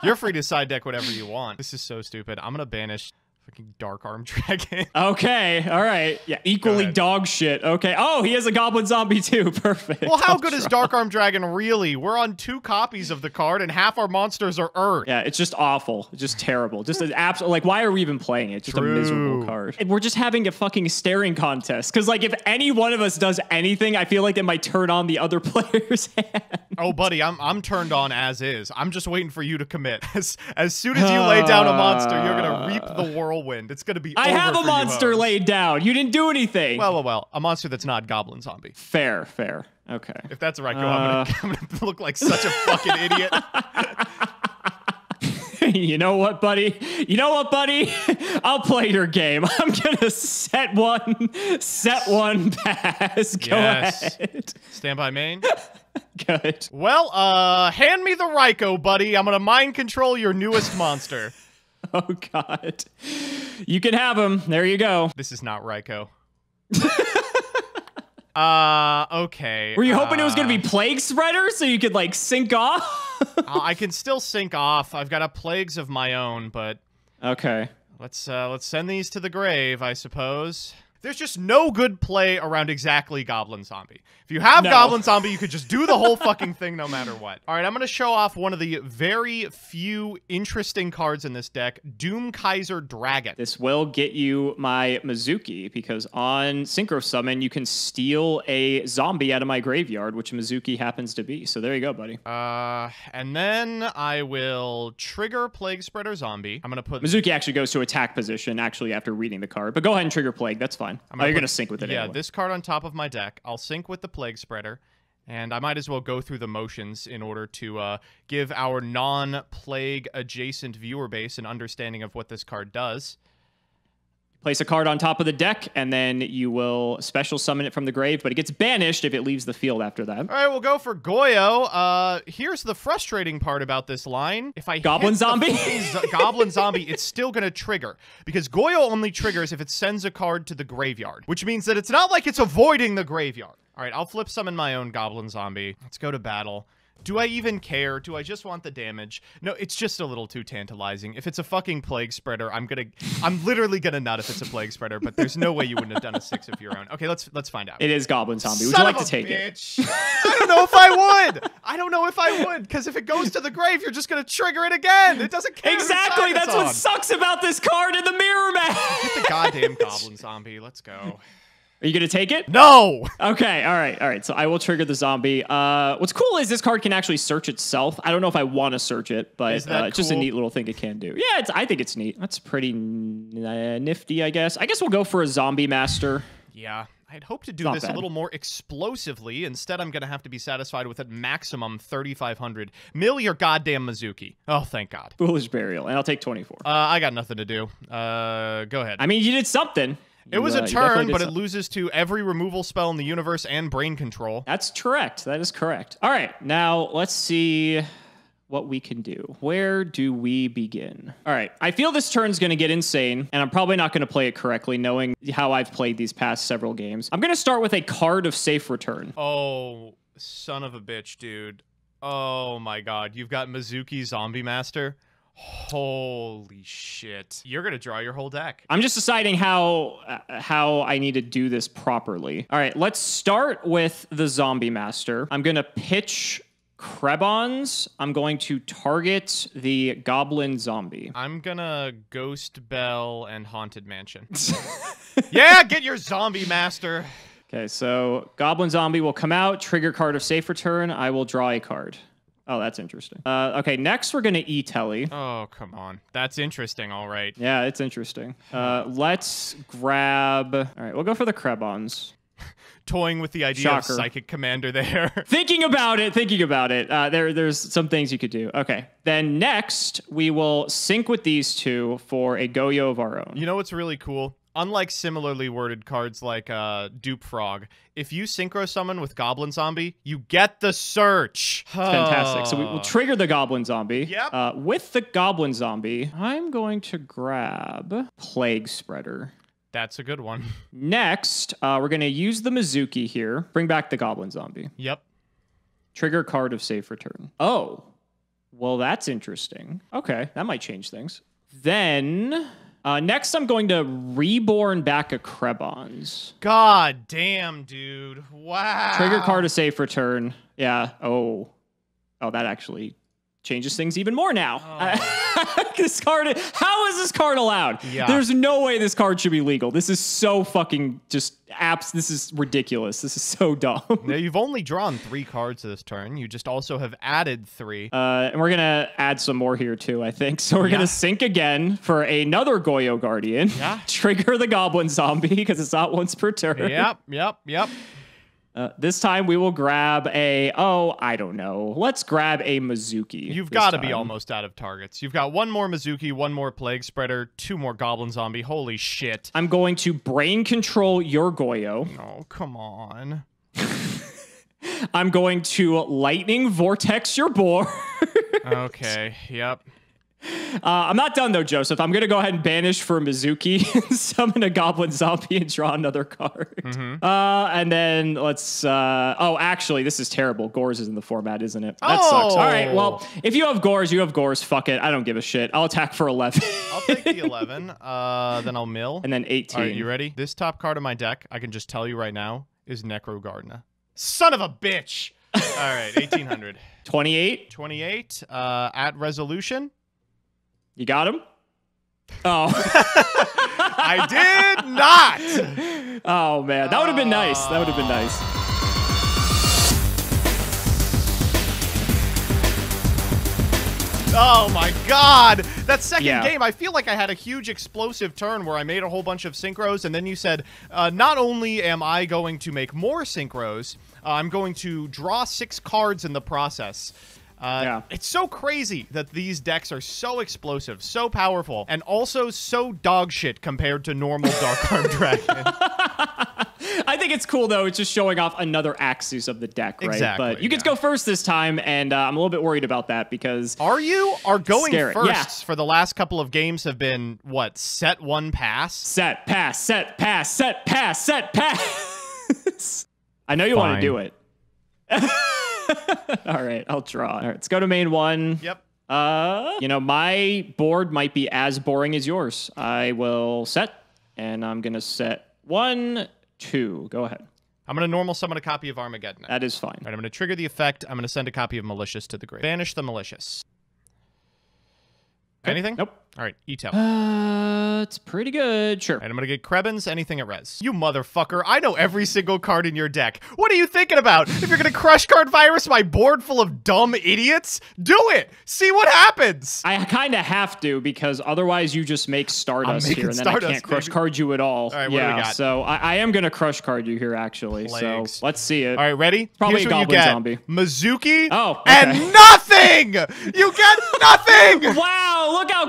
You're free to side deck whatever you want. This is so stupid. I'm gonna banish fucking Dark Arm Dragon. okay. All right. Yeah. Equally ahead. dog shit. Okay. Oh, he has a goblin zombie too. Perfect. well, how I'll good is. Dark Armed Dragon really? We're on two copies of the card, and half our monsters are Earth. Yeah, it's just awful. Just terrible. Just an absolute like why are we even playing it? Just a miserable card. And we're just having a fucking staring contest. Cause like if any one of us does anything, I feel like it might turn on the other player's hand. Oh, buddy, I'm I'm turned on as is. I'm just waiting for you to commit. As as soon as you lay down a monster, you're gonna reap the whirlwind. It's gonna be. I have a monster laid down. You didn't do anything. Well, well, well, a monster that's not Goblin Zombie. fair, fair. Okay. If that's right, I'm, Uh. gonna, I'm gonna look like such a fucking idiot. you know what, buddy? You know what, buddy? I'll play your game. I'm gonna set one, set one pass. Go Yes. ahead. Stand by main. Good. Well, uh, hand me the Ryko, buddy. I'm gonna mind control your newest monster. Oh God. You can have him. There you go. This is not Ryko. uh, okay. Were you hoping it was gonna uh, be plague spreader so you could like sync off? uh, I can still sync off. I've got a plagues of my own, but okay. let's uh, let's send these to the grave, I suppose. There's just no good play around exactly Goblin Zombie. If you have No. Goblin Zombie, you could just do the whole fucking thing no matter what. All right, I'm going to show off one of the very few interesting cards in this deck, Doom Kaiser Dragon. This will get you my Mizuki because on Synchro Summon you can steal a zombie out of my graveyard, which Mizuki happens to be. So there you go, buddy. Uh, and then I will trigger Plague Spreader Zombie. I'm going to put Mizuki actually goes to attack position actually after reading the card. But go ahead and trigger plague. That's fine. I'm oh, you're gonna sync with it Yeah, anyway. this card on top of my deck. I'll sync with the Plague Spreader, and I might as well go through the motions in order to uh, give our non-plague adjacent viewer base an understanding of what this card does. Place a card on top of the deck, and then you will special summon it from the grave, but it gets banished if it leaves the field after that. All right, we'll go for Goyo. Uh, here's the frustrating part about this line: if I Goblin Zombie? Goblin Zombie, it's still gonna trigger because Goyo only triggers if it sends a card to the graveyard, which means that it's not like it's avoiding the graveyard. All right, I'll flip summon my own Goblin Zombie. Let's go to battle. Do I even care? Do I just want the damage? No, it's just a little too tantalizing. If it's a fucking plague spreader, I'm gonna, I'm literally gonna nut if it's a plague spreader. But there's no way you wouldn't have done a six of your own. Okay, let's let's find out. It is Goblin Zombie. Would Son you like to take it? bitch. I don't know if I would. I don't know if I would because if it goes to the grave, you're just gonna trigger it again. It doesn't care. Exactly. That's what sucks about this card in the mirror match. Get the goddamn goblin zombie. Let's go. Are you gonna take it? No. Okay, all right, all right. So I will trigger the zombie. Uh, what's cool is this card can actually search itself. I don't know if I want to search it, but uh, it's just a neat little thing it can do. Yeah, it's, I think it's neat. That's pretty uh, nifty, I guess. I guess we'll go for a zombie master. Yeah. I'd hope to do Not this a little more explosively. Instead, I'm gonna have to be satisfied with a maximum 3,500. Mill your goddamn Mizuki. Oh, thank God. Foolish burial, and I'll take 24. Uh, I got nothing to do. Uh, go ahead. I mean, you did something. It was uh, a turn, but it loses to every removal spell in the universe and brain control. That's correct. That is correct. All right, now let's see what we can do. Where do we begin? All right, I feel this turn's going to get insane, and I'm probably not going to play it correctly, knowing how I've played these past several games. I'm going to start with a card of safe return. Oh, son of a bitch, dude. Oh my god. You've got Mizuki Zombie Master. Holy shit. You're going to draw your whole deck. I'm just deciding how uh, how I need to do this properly. All right, let's start with the zombie master. I'm gonna pitch Krebons, I'm going to target the Goblin Zombie. I'm gonna Ghost Belle and Haunted Mansion. yeah, get your zombie master. Okay, so Goblin Zombie will come out, trigger card of safe return. I will draw a card. Oh, that's interesting. Uh, okay, next we're going to E-Telly. Oh, come on. That's interesting, all right. Yeah, it's interesting. Uh, let's grab... All right, we'll go for the Krebons. Toying with the idea Shocker. of Psychic Commander there. thinking about it, thinking about it. Uh, there, there's some things you could do. Okay, then next we will sync with these two for a Goyo of our own. you know what's really cool? Unlike similarly worded cards like uh, Dupe Frog, if you synchro summon with Goblin Zombie, you get the search. Fantastic. So we will trigger the Goblin Zombie. Yep. Uh, with the Goblin Zombie, I'm going to grab Plague Spreader. That's a good one. Next, uh, we're going to use the Mizuki here. Bring back the Goblin Zombie. Yep. Trigger card of safe return. Oh, well, that's interesting. Okay, that might change things. Then, uh, next, I'm going to reborn back a Krebons. God damn, dude. Wow. Trigger card of safe return. Yeah. Oh, oh, that actually changes things even more now. this card. How is this card allowed? Yeah. There's no way this card should be legal. This is so fucking just apps. This is ridiculous. This is so dumb. Now, you've only drawn three cards this turn. You just also have added three. Uh, and we're gonna add some more here too, I think. So we're Yeah. gonna sync again for another Goyo Guardian. Yeah. Trigger the Goblin Zombie because it's not once per turn. yep, yep, yep. Uh, this time we will grab a. Oh, I don't know. Let's grab a Mizuki. You've got to be almost out of targets. You've got one more Mizuki, one more Plague Spreader, two more Goblin Zombie. Holy shit. I'm going to brain control your Goyo. Oh, come on. I'm going to lightning vortex your board. Okay, yep. Uh, I'm not done though, Joseph. I'm gonna go ahead and banish for Mizuki, summon a Goblin Zombie, and draw another card. Mm-hmm. Uh, and then let's. Uh, oh, actually, this is terrible. Gorz is in the format, isn't it? That sucks. All right. Oh. Well, if you have Gorz, you have Gorz. Fuck it. I don't give a shit. I'll attack for 11. I'll take the 11. Uh, then I'll mill. and then 18. All right, you ready? This top card of my deck, I can just tell you right now, is Necro Gardna. Son of a bitch! All right, 1800. 28. 28 uh, at resolution. You got him. Oh. I did not! oh man, that would have been nice. That would have been nice. Oh my god! That second Yeah. game, I feel like I had a huge explosive turn where I made a whole bunch of synchros, and then you said, uh, not only am I going to make more synchros, uh, I'm going to draw six cards in the process. Uh, Yeah. It's so crazy that these decks are so explosive, so powerful, and also so dog shit compared to normal Dark Arm Dragon. I think it's cool though. It's just showing off another axis of the deck, right? Exactly, But you get to go first this time, and uh, I'm a little bit worried about that because Are you? Are going Scary. firsts Yeah. for the last couple of games have been, what, set one pass? set, pass, set, pass, set, pass, set, pass. I know you want to do it. All right, I'll draw. All right, let's go to main one. Yep. Uh, you know, my board might be as boring as yours. I will set, and I'm gonna set one, two. Go ahead. I'm going to normal summon a copy of Armageddon. That is fine. All right, I'm going to trigger the effect. I'm going to send a copy of Malicious to the grave. Banish the Malicious. Anything? Nope. All right, E-Tel. Uh, it's pretty good. Sure. And I'm gonna get Krebons, anything at res. You motherfucker, I know every single card in your deck. What are you thinking about? If you're gonna crush card virus my board full of dumb idiots, do it! See what happens! I kind of have to because otherwise you just make Stardust here, and then Stardust, I can't crush baby. card you at all. All right, what do yeah, we got? so I, I am gonna crush card you here actually. Plagues. So let's see it. All right, ready? Probably Here's a goblin zombie. Mizuki Oh, okay. and nothing! You get nothing! Wow, look how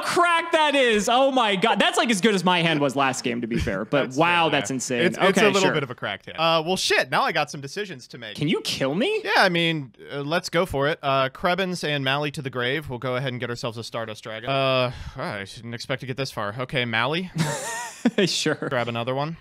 that is. Oh my god. That's like as good as my hand was last game, to be fair. But That's wow, fair, that's insane. It's, okay, it's a little sure. bit of a cracked hand. Uh, well, shit, now I got some decisions to make. Can you kill me? Yeah, I mean, uh, let's go for it. Uh, Krebons and Mally to the grave. We'll go ahead and get ourselves a Stardust Dragon. Uh, I didn't expect to get this far. Okay, Mally, sure. grab another one.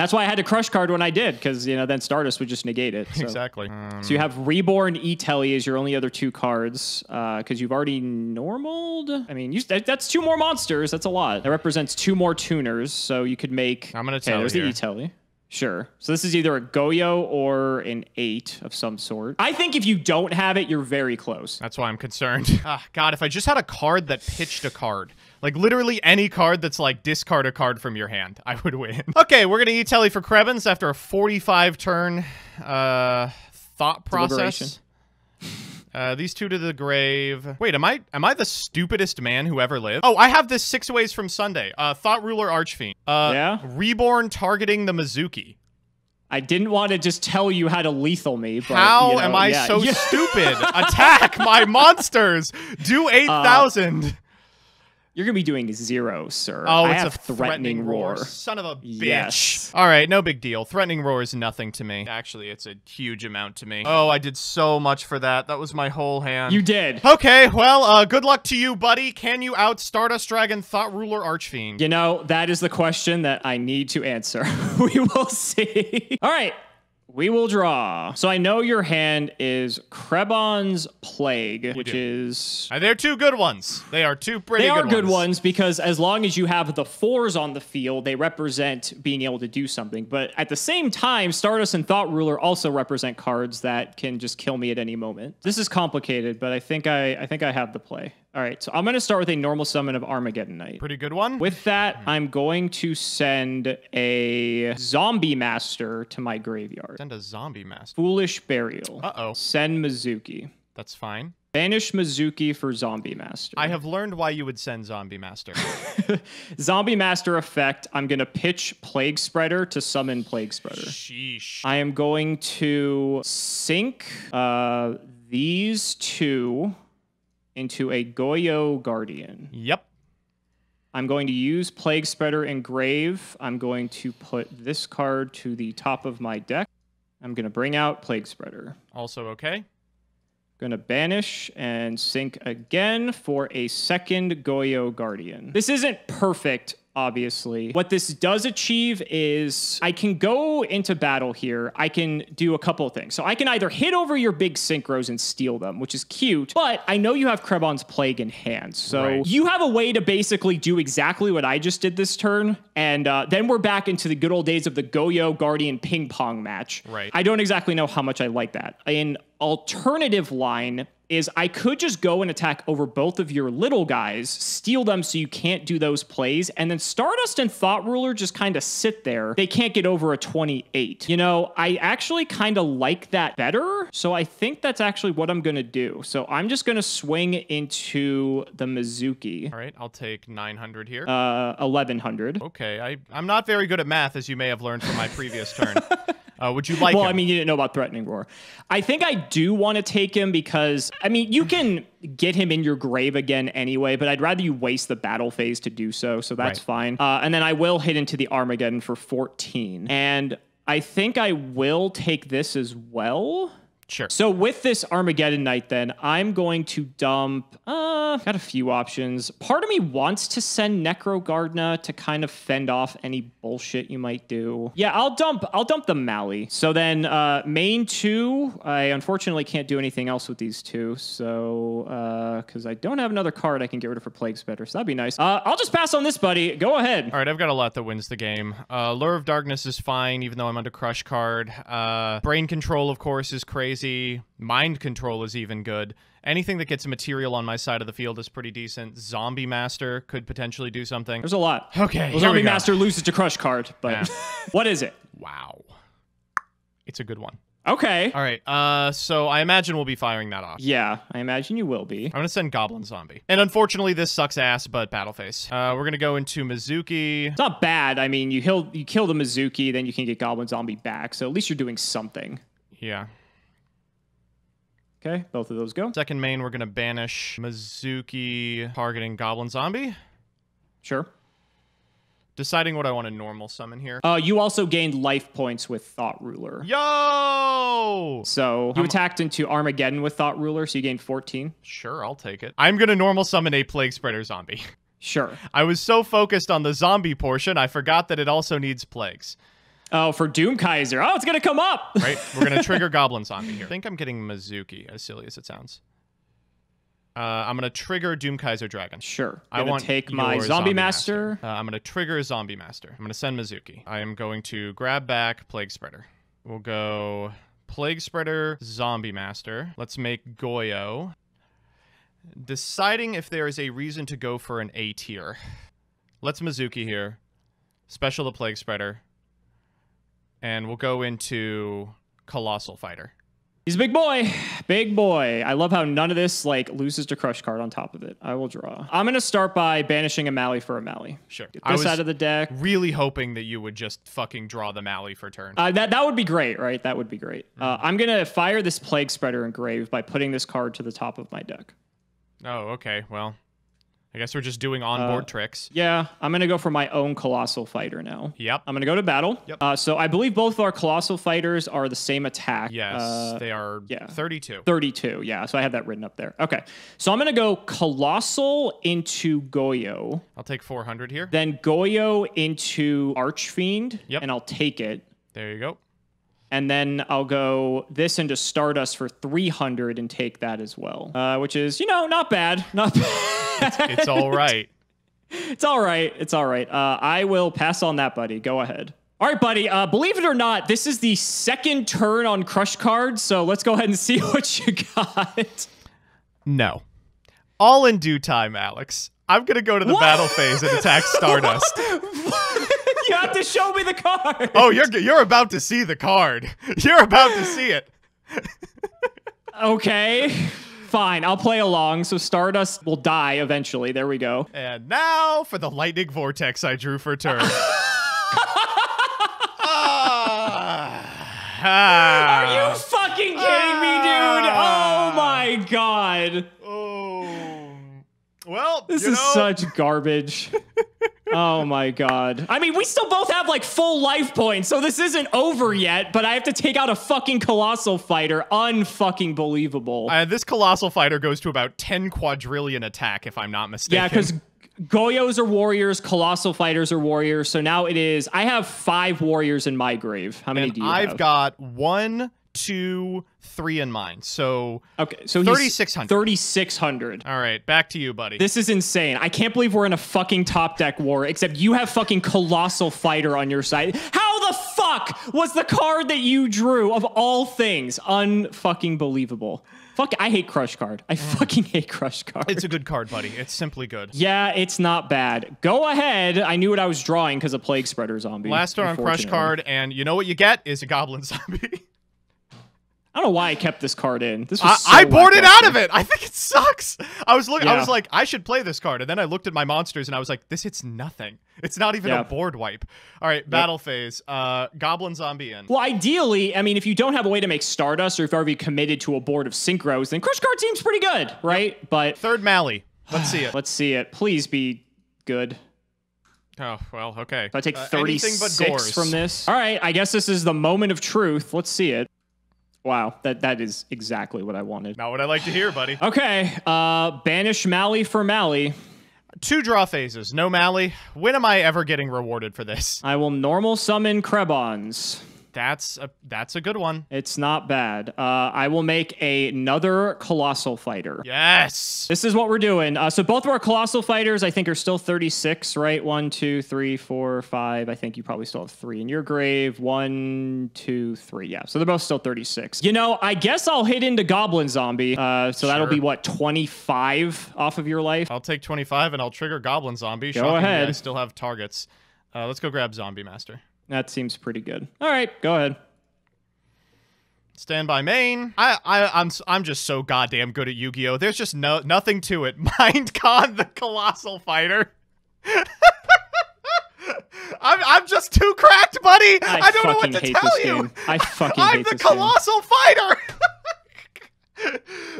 That's why I had to crush card when I did, because you know then Stardust would just negate it. So. Exactly. Um, So you have Reborn E-Telly as your only other two cards, because you've already normaled. I mean, you, that, that's two more monsters. That's a lot. That represents two more tuners, so you could make. I'm gonna Okay, tell there's here. the E-Telly. Sure. So this is either a Goyo or an eight of some sort. I think if you don't have it, you're very close. That's why I'm concerned. Ah, God, if I just had a card that pitched a card, like literally any card that's like discard a card from your hand, I would win. okay, we're gonna eat Telly for Krebons after a 45 turn uh, thought process. Uh, these two to the grave. Wait, am I am I the stupidest man who ever lived? Oh, I have this six ways from Sunday. Uh, Thought Ruler Archfiend. Uh, Yeah? Reborn targeting the Mizuki. I didn't want to just tell you how to lethal me, but How you know, am I yeah. so Yeah. stupid? Attack my monsters. Do Uh, 8,000. You're gonna be doing zero, sir. Oh, I it's have a threatening roar. Son of a bitch. Yes. All right, no big deal. Threatening roar is nothing to me. Actually, it's a huge amount to me. Oh, I did so much for that. That was my whole hand. You did. Okay, well, uh, good luck to you, buddy. Can you out Stardust Dragon, Thought Ruler, Archfiend? You know, that is the question that I need to answer. we will see. All right. We will draw. So I know your hand is Krebon's Plague, which is Uh, they're two good ones. They are two pretty they good are good ones. ones because as long as you have the fours on the field, they represent being able to do something. But at the same time, Stardust and Thought Ruler also represent cards that can just kill me at any moment. This is complicated, but I think I I think I have the play. All right, so I'm going to start with a normal summon of Armageddon Knight. Pretty good one. With that, I'm going to send a zombie master to my graveyard. Send a zombie master. Foolish burial. Uh-oh. Send Mizuki. That's fine. Banish Mizuki for zombie master. I have learned why you would send zombie master. Zombie Master effect, I'm going to pitch Plague Spreader to summon Plague Spreader. Sheesh. I am going to sync uh, these two into a Goyo Guardian. Yep. I'm going to use Plague Spreader and Grave. I'm going to put this card to the top of my deck. I'm going to bring out Plague Spreader. Also okay. Going to banish and sync again for a second Goyo Guardian. This isn't perfect, obviously. What this does achieve is I can go into battle here. I can do a couple of things. So I can either hit over your big synchros and steal them, which is cute, but I know you have Krebon's Plague in hand. So Right. you have a way to basically do exactly what I just did this turn. And uh, then we're back into the good old days of the Goyo Guardian ping pong match. Right. I don't exactly know how much I like that. An alternative line is I could just go and attack over both of your little guys, steal them so you can't do those plays, and then Stardust and Thought Ruler just kind of sit there. They can't get over a 28. You know, I actually kind of like that better, so I think that's actually what I'm going to do. So I'm just going to swing into the Mizuki. All right, I'll take 900 here. Uh, 1100. okay, I, I'm not very good at math, as you may have learned from my previous turn. Uh, would you like Well, him? I mean, you didn't know about threatening roar. I think I do want to take him because I mean, you can get him in your grave again anyway, but I'd rather you waste the battle phase to do so. So that's Right. fine. Uh, and then I will hit into the Armageddon for 14, and I think I will take this as well. Sure. So with this Armageddon Knight, then I'm going to dump. Uh, got a few options. Part of me wants to send Necro Gardna to kind of fend off any bullshit you might do. Yeah, I'll dump. I'll dump the Mali. So then uh, main two. I unfortunately can't do anything else with these two. So because I don't have another card I can get rid of for Plague Spreader, so that'd be nice. Uh, I'll just pass on this, buddy. Go ahead. All right, I've got a lot that wins the game. Uh, Lure of Darkness is fine, even though I'm under Crush card. Uh, Brain Control, of course, is crazy. Mind Control is even good. Anything that gets material on my side of the field is pretty decent. Zombie Master could potentially do something. There's a lot. Okay, Well, Zombie. Master loses to Crush card, but Yeah. what is it? Wow. It's a good one. Okay. All right, uh, so I imagine we'll be firing that off. Yeah, I imagine you will be. I'm gonna send Goblin Zombie. And unfortunately, this sucks ass, but Battle Face. Uh, we're gonna go into Mizuki. It's not bad. I mean, you kill you kill the Mizuki, then you can get Goblin Zombie back. So at least you're doing something. Yeah. Okay, both of those go. Second main, we're gonna banish Mizuki targeting Goblin Zombie. Sure. Deciding what I want to normal summon here. Uh, you also gained life points with Thought Ruler. Yo! So you attacked into Armageddon with Thought Ruler, so you gained 14. Sure, I'll take it. I'm gonna normal summon a Plague Spreader Zombie. Sure. I was so focused on the zombie portion, I forgot that it also needs plagues. Oh, for Doom Kaiser. Oh, it's gonna come up. Right? We're gonna trigger Goblin Zombie here. I think I'm getting Mizuki, as silly as it sounds. Uh, I'm gonna trigger Doom Kaiser Dragon. Sure. I want take my your zombie, master. Uh, I'm gonna trigger Zombie Master. I'm gonna send Mizuki. I am going to grab back Plague Spreader. We'll go Plague Spreader, Zombie Master. Let's make Goyo. Deciding if there is a reason to go for an A tier. Let's Mizuki here. Special the Plague Spreader. And we'll go into Colossal Fighter. He's a big boy. Big boy. I love how none of this like loses to crush card on top of it. I will draw. I'm gonna start by banishing a Mally for a Mally. Sure. Get this out of the deck. really hoping that you would just fucking draw the Mally for turn. Uh, that that would be great, right? That would be great. Uh, Mm-hmm. I'm gonna fire this plague spreader engrave by putting this card to the top of my deck. oh, okay. Well, I guess we're just doing onboard Uh, tricks. Yeah, I'm gonna go for my own colossal fighter now. Yep. I'm gonna go to battle. Yep. Uh, so I believe both of our colossal fighters are the same attack. Yes, Uh, they are yeah. 32. 32. Yeah, so I have that written up there. Okay, so I'm gonna go colossal into Goyo, I'll take 400 here. then Goyo into Archfiend, Yep. and I'll take it. There you go. And then I'll go this into Stardust for 300 and take that as well, uh, which is you know not bad, not bad. It's all right. it's all right. It's all right. Uh, I will pass on that, buddy. Go ahead. All right, buddy. Uh, believe it or not, this is the second turn on Crush cards. so let's go ahead and see what you got. No. All in due time, Alex. I'm going to go to the What? battle phase and attack Stardust. Show me the card. oh, you're you're about to see the card. You're about to see it. Okay. Fine, I'll play along. So Stardust will die eventually. There we go. And now for the lightning vortex I drew for turn. Ah. Are you fucking kidding me, dude? Oh my god. Oh. Well, This is know, such garbage. Oh my god. I mean, we still both have like full life points, so this isn't over yet, but I have to take out a fucking colossal fighter. Unfucking believable. Uh, this colossal fighter goes to about 10 quadrillion attack, if I'm not mistaken. yeah, because Goyos are warriors, colossal fighters are warriors. So now it is I have five warriors in my grave. How many and do you have? I've have? got one, two, three in mine. So, Okay, so 3,600. 3600. all right, back to you, buddy. This is insane. I can't believe we're in a fucking top deck war, except you have fucking Colossal Fighter on your side. How the fuck was the card that you drew of all things unfucking believable? Fuck, I hate Crush Card. I mm. fucking hate Crush Card. it's a good card, buddy. It's simply good. yeah, it's not bad. Go ahead. I knew what I was drawing because of Plague Spreader Zombie. Last turn on Crush card, and you know what you get is a Goblin Zombie. I don't know why I kept this card in. This I, was so I boarded out of it. I think it sucks. I was looking. I was like, I should play this card, and then I looked at my monsters, and I was like, this hits nothing. It's not even Yeah. a board wipe. All right, battle phase. Uh, Goblin Zombie in. Well, ideally, I mean, if you don't have a way to make Stardust or if you're already committed to a board of Synchros, then Crush Card seems pretty good, right? But Third Mally. Let's see it. let's see it. Please be good. Oh well, okay. If I take Uh, anything but 36 Gorz. from this. All right, I guess this is the moment of truth. Let's see it. Wow, that that is exactly what I wanted. Not what I like to hear, buddy. Okay, uh, banish Mally for Mally. Two draw phases. No Mally. When am I ever getting rewarded for this? I will normal summon Krebons. That's a that's a good one. It's not bad. Uh, I will make another Colossal Fighter. Yes. This is what we're doing. Uh, so both of our colossal fighters, I think, are still 36, right? One, two, three, four, five. I think you probably still have three in your grave. One, two, three. Yeah. So they're both still 36. You know, I guess I'll hit into Goblin Zombie. Uh, so that'll be what 25 off of your life. I'll take 25 and I'll trigger Goblin Zombie. Go Shockingly, ahead. I still have targets. Uh, let's go grab Zombie Master. That seems pretty good. All right, go ahead. Stand by main. I, I, I'm, I'm just so goddamn good at Yu-Gi-Oh. There's just no, nothing to it. Mind Con, the colossal fighter. I'm, I'm just too cracked, buddy. I, I, don't know what to hate tell this you. game. I fucking I'm hate the this game. colossal fighter.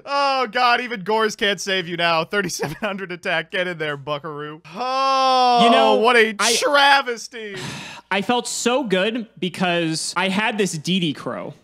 oh god, even Gorz can't save you now. 3700 attack. Get in there, Buckaroo. Oh, You know, what a I- travesty. I felt so good because I had this DD Crow.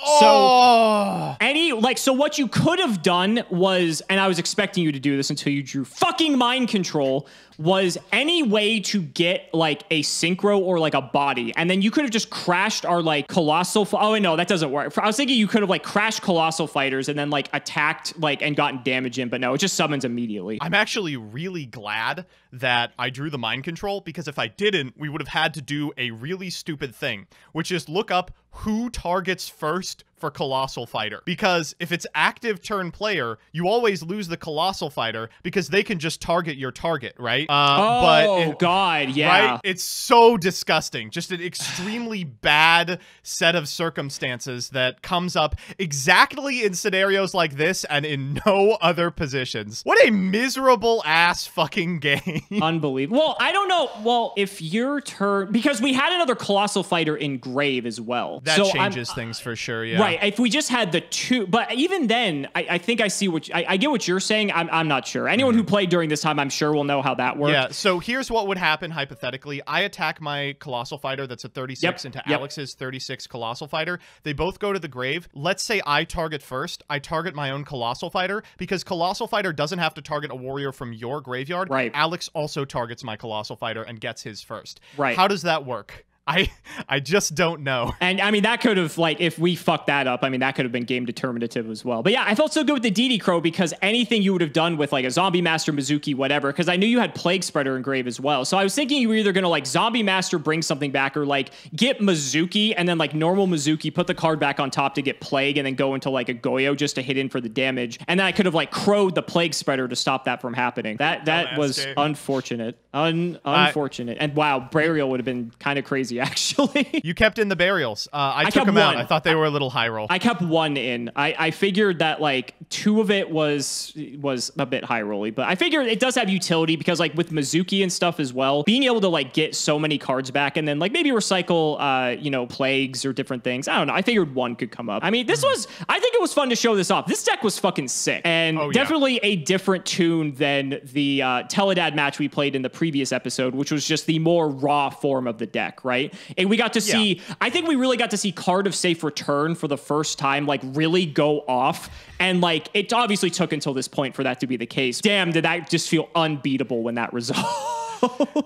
Oh, Any like so what you could have done was and I was expecting you to do this until you drew fucking mind control was any way to get like a synchro or like a body. And then you could have just crashed our like colossal oh no that doesn't work. I was thinking you could have like crashed colossal fighters and then like attacked like and gotten damage in but no it just summons immediately. I'm actually really glad that I drew the mind control because if I didn't, we would have had to do a really stupid thing, which is look up who targets first for Colossal Fighter. Because if it's active turn player, you always lose the Colossal Fighter because they can just target your target, right? Uh, oh but it- god yeah Right? It's so disgusting. Just an extremely bad set of circumstances that comes up exactly in scenarios like this and in no other positions. What a miserable ass fucking game. Unbelievable. Well, I don't know. Well, if your turn, because we had another colossal fighter in grave as well. that so I'm- changes things for sure, yeah. Right. If we just had the two, but even then, I, I think I see what I, I get what you're saying. I'm, I'm not sure. Anyone who played during this time, I'm sure will know how that works. Mm-hmm. Yeah, so here's what would happen hypothetically. I attack my Colossal Fighter that's a 36 Yep, into yep. Alex's 36 Colossal Fighter. They both go to the grave. Let's say I target first. I target my own Colossal Fighter because Colossal Fighter doesn't have to target a warrior from your graveyard. Right. Alex also targets my Colossal Fighter and gets his first. Right. How does that work? I I just don't know. And I mean, that could have, like, if we fucked that up, I mean, that could have been game determinative as well. But yeah, I felt so good with the DD Crow because anything you would have done with, like, a Zombie Master, Mizuki, whatever, because I knew you had Plague Spreader and Grave as well. So I was thinking you were either going to, like, Zombie Master bring something back or, like, get Mizuki and then, like, normal Mizuki, put the card back on top to get Plague and then go into, like, a Goyo just to hit in for the damage. And then I could have, like, crowed the Plague Spreader to stop that from happening. That that was game. unfortunate. Un- unfortunate. and wow, Burial would have been kind of crazy, actually. You kept in the burials. Uh, I, took kept them out. I thought they were a little high roll. I kept one in. I, I figured that like two of it was was a bit high rolly, but I figured it does have utility because like with Mizuki and stuff as well, being able to like get so many cards back and then like maybe recycle uh you know plagues or different things. I don't know. I figured one could come up. I mean, this was I think it was fun to show this off. This deck was fucking sick and Oh, yeah. definitely a different tune than the uh, Teledad match we played in the previous episode, which was just the more raw form of the deck, right? And we got to see. I think we really got to see card of safe return for the first time, like really go off. And like it obviously took until this point for that to be the case. Damn, did that just feel unbeatable when that resolved?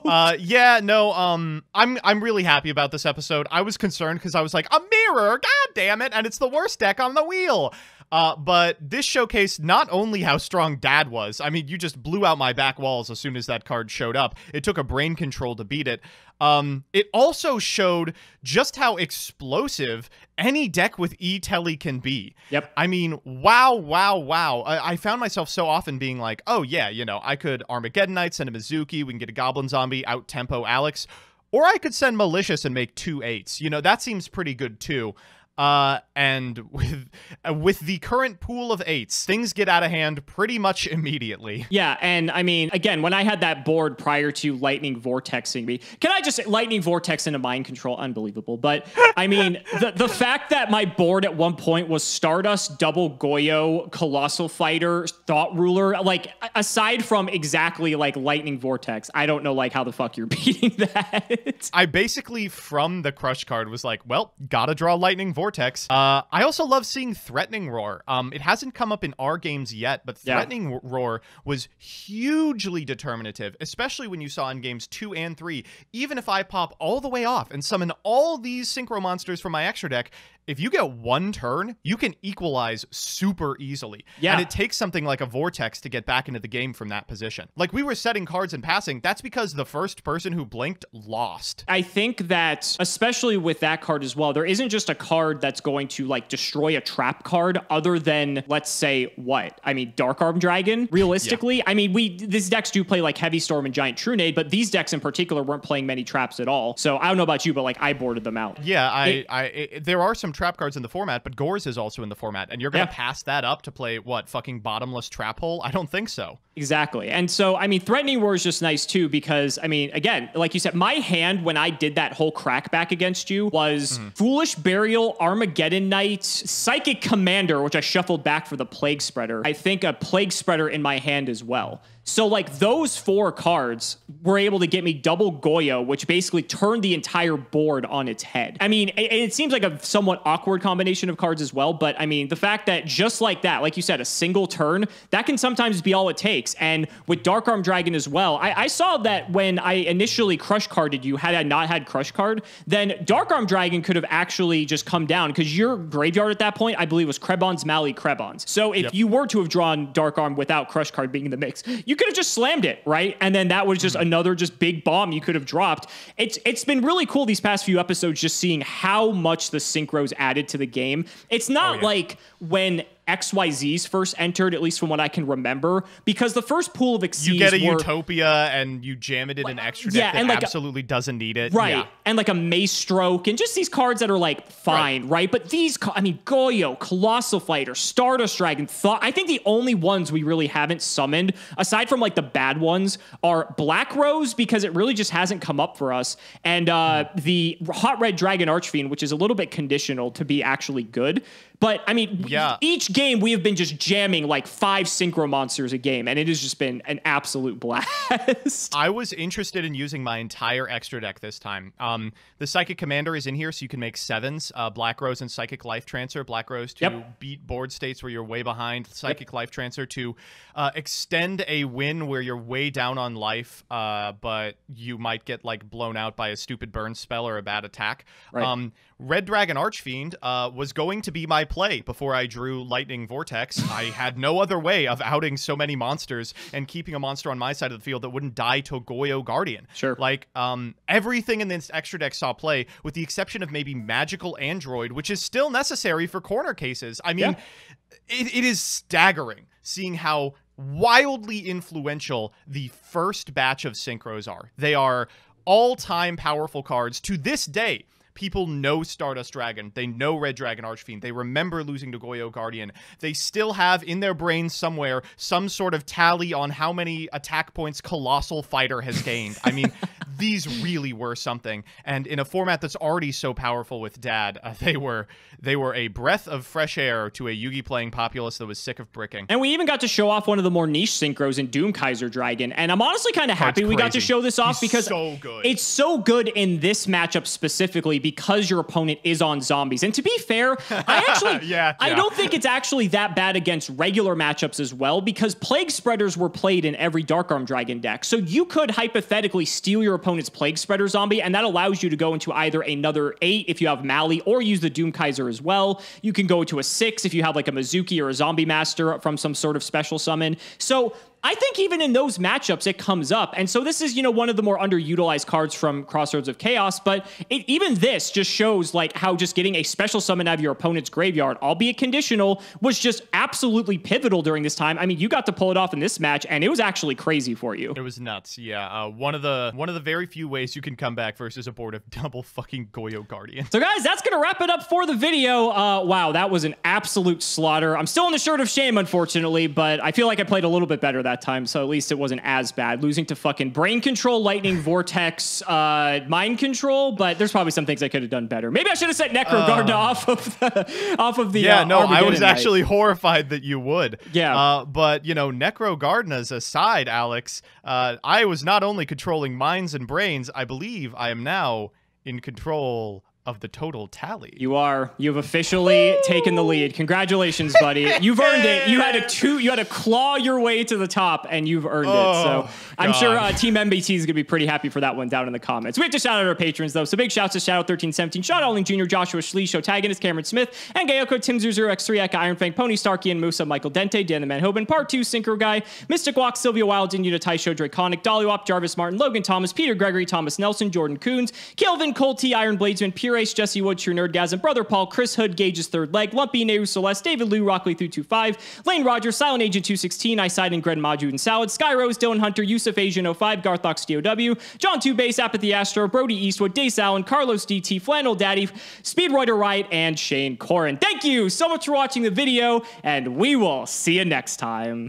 Uh, yeah, no, um, I'm I'm really happy about this episode. I was concerned because I was like, a mirror, god damn it, and it's the worst deck on the wheel. Uh, but this showcased not only how strong Dad was. I mean, you just blew out my back walls as soon as that card showed up. It took a brain control to beat it. Um, it also showed just how explosive any deck with E-Telly can be. Yep. I mean, wow, wow, wow. I, I found myself so often being like, oh, yeah, you know, I could Armageddon Knight, send a Mizuki, we can get a Goblin Zombie, out tempo Alex. Or I could send Malicious and make two eights. You know, that seems pretty good too. Uh, and with uh, with the current pool of eights, things get out of hand pretty much immediately. Yeah, and I mean, again, when I had that board prior to lightning vortexing me, can I just say lightning vortex into mind control? Unbelievable. But I mean, the the fact that my board at one point was Stardust, Double Goyo, Colossal Fighter, Thought Ruler, like aside from exactly like lightning vortex, I don't know like how the fuck you're beating that. I basically, from the Crush card, was like, well, gotta draw Lightning Vortex. Uh, I also love seeing Threatening Roar. Um, it hasn't come up in our games yet, but Yeah. Threatening Roar was hugely determinative, especially when you saw in games two and three. Even if I pop all the way off and summon all these Synchro monsters from my extra deck, if you get one turn, you can equalize super easily. Yeah. And it takes something like a Vortex to get back into the game from that position. Like we were setting cards and passing, that's because the first person who blinked lost. I think that especially with that card as well, there isn't just a card that's going to like destroy a trap card other than let's say what? I mean Dark Arm Dragon, realistically. I mean we these decks do play like Heavy Storm and Giant Trunade, but these decks in particular weren't playing many traps at all. So I don't know about you, but like I boarded them out. Yeah, I, It- I, I, there are some trap cards in the format, but Gorz is also in the format, and you're gonna Yeah. pass that up to play what fucking bottomless trap hole? I don't think so. Exactly. And so, I mean, Threatening Roar is just nice too, because, I mean, again, like you said, my hand when I did that whole crackback against you was mm-hmm. Foolish Burial, Armageddon Knight, Psychic Commander, which I shuffled back for the Plague Spreader. I think a Plague Spreader in my hand as well. So like those four cards were able to get me double Goyo, which basically turned the entire board on its head. I mean, it, it, seems like a somewhat awkward combination of cards as well, but I mean, the fact that just like that, like you said, a single turn, that can sometimes be all it takes. And with Dark Arm Dragon as well, I, I saw that when I initially crush carded you, had I not had crush card, then Dark Arm Dragon could have actually just come down because your graveyard at that point, I believe, was Krebons, Mali, Krebons. So if yep. you were to have drawn Dark Arm without crush card being in the mix, you could have just slammed it, right? And then that was just mm-hmm. another just big bomb you could have dropped. It's it's been really cool these past few episodes just seeing how much the synchros added to the game. It's not oh, yeah. like when XYZs first entered, at least from what I can remember, because the first pool of Xyz You get a were, Utopia and you jam it in like, an extra deck yeah, that and like absolutely a, doesn't need it. Right. Yeah. And like a Maestroke and just these cards that are like fine, right? right? But these, I mean, Goyo, Colossal Fighter, Stardust Dragon, Thought. I think the only ones we really haven't summoned, aside from like the bad ones, are Black Rose because it really just hasn't come up for us, and uh, the Hot Red Dragon Archfiend, which is a little bit conditional to be actually good. But I mean, yeah. each game we have been just jamming like five synchro monsters a game, and it has just been an absolute blast. I was interested in using my entire extra deck this time. Um, the Psychic Commander is in here, so you can make sevens. Uh, Black Rose and Psychic Lifetrancer. Black Rose to yep. beat board states where you're way behind. Psychic yep. Lifetrancer to uh, extend a win where you're way down on life, uh, but you might get like blown out by a stupid burn spell or a bad attack. Right. Um, Red Dragon Archfiend uh, was going to be my play before I drew Lightning Vortex. I had no other way of outing so many monsters and keeping a monster on my side of the field that wouldn't die to Goyo Guardian. Sure. Like, um, everything in this extra deck saw play, with the exception of maybe Magical Android, which is still necessary for corner cases. I mean, yeah. it, it is staggering seeing how wildly influential the first batch of synchros are. They are all-time powerful cards to this day People know Stardust Dragon. They know Red Dragon Archfiend. They remember losing to Goyo Guardian. They still have in their brains somewhere some sort of tally on how many attack points Colossal Fighter has gained. I mean, these really were something. And in a format that's already so powerful with Dad, uh, they were they were a breath of fresh air to a Yugi playing populace that was sick of bricking. And we even got to show off one of the more niche synchros in Doom Kaiser Dragon. And I'm honestly kind of happy we got to show this off He's because so good. it's so good in this matchup specifically because your opponent is on zombies. And to be fair, I actually yeah, I don't think it's actually that bad against regular matchups as well because plague spreaders were played in every Dark Arm Dragon deck. So you could hypothetically steal your opponent's plague spreader zombie and that allows you to go into either another 8 if you have Mali or use the Doom Kaiser as well. You can go to a six if you have like a Mizuki or a Zombie Master from some sort of special summon. So I think even in those matchups, it comes up. And so this is, you know, one of the more underutilized cards from Crossroads of Chaos. But it, even this just shows like how just getting a special summon out of your opponent's graveyard, albeit conditional, was just absolutely pivotal during this time. I mean, you got to pull it off in this match, and it was actually crazy for you. It was nuts. Yeah, uh, one of the one of the very few ways you can come back versus a board of double fucking Goyo Guardian. So guys, that's gonna wrap it up for the video. Uh, wow, that was an absolute slaughter. I'm still in the shirt of shame, unfortunately, but I feel like I played a little bit better that that time, so at least it wasn't as bad. Losing to fucking brain control, lightning vortex, uh, mind control, but there's probably some things I could have done better. Maybe I should have set Necro uh, off of the off of the. Yeah, uh, no, I was actually horrified that you would. Yeah, uh, but you know, Necro Gardnas aside, Alex, uh, I was not only controlling minds and brains. I believe I am now in control of the total tally. You are. You've officially Woo! taken the lead. Congratulations, buddy. You've earned it. You had to two, you had to claw your way to the top, and you've earned oh, it. So I'm sure uh, Team MBT is gonna be pretty happy for that one down in the comments. We have to shout out our patrons though. So big shouts to Shadow 1317, Sean Alling Jr., Joshua Schlee, Shotagonist, Cameron Smith, and Gayoko, Tim 00x3, Eka, Iron Fang, Pony Starkey, and Musa, Michael Dente, Dan the Man Hoban, Part 2, Synchro Guy, Mystic Walk, Sylvia Wild, Inuna Taisho, Draconic, Dollywop, Jarvis Martin, Logan Thomas, Peter Gregory, Thomas Nelson, Jordan Coons, Kelvin, Colt T, Iron Bladesman, Pure Ace, Jesse Wood, True Nerdgasm, Brother Paul, Chris Hood, Gage's Third Leg, Lumpy, Nehru Celeste, David Lou, Rockley 325, Lane Rogers, Silent Agent 216, I Side and Gren Maju and Salad, Sky Rose, Dylan Hunter, Yusuf Asian 05, Garthox DOW, John Two Base, Apathy Astro, Brody Eastwood, Dace Allen, Carlos DT, Flannel Daddy, Speedwriter Riot, and Shane Corin. Thank you so much for watching the video, and we will see you next time.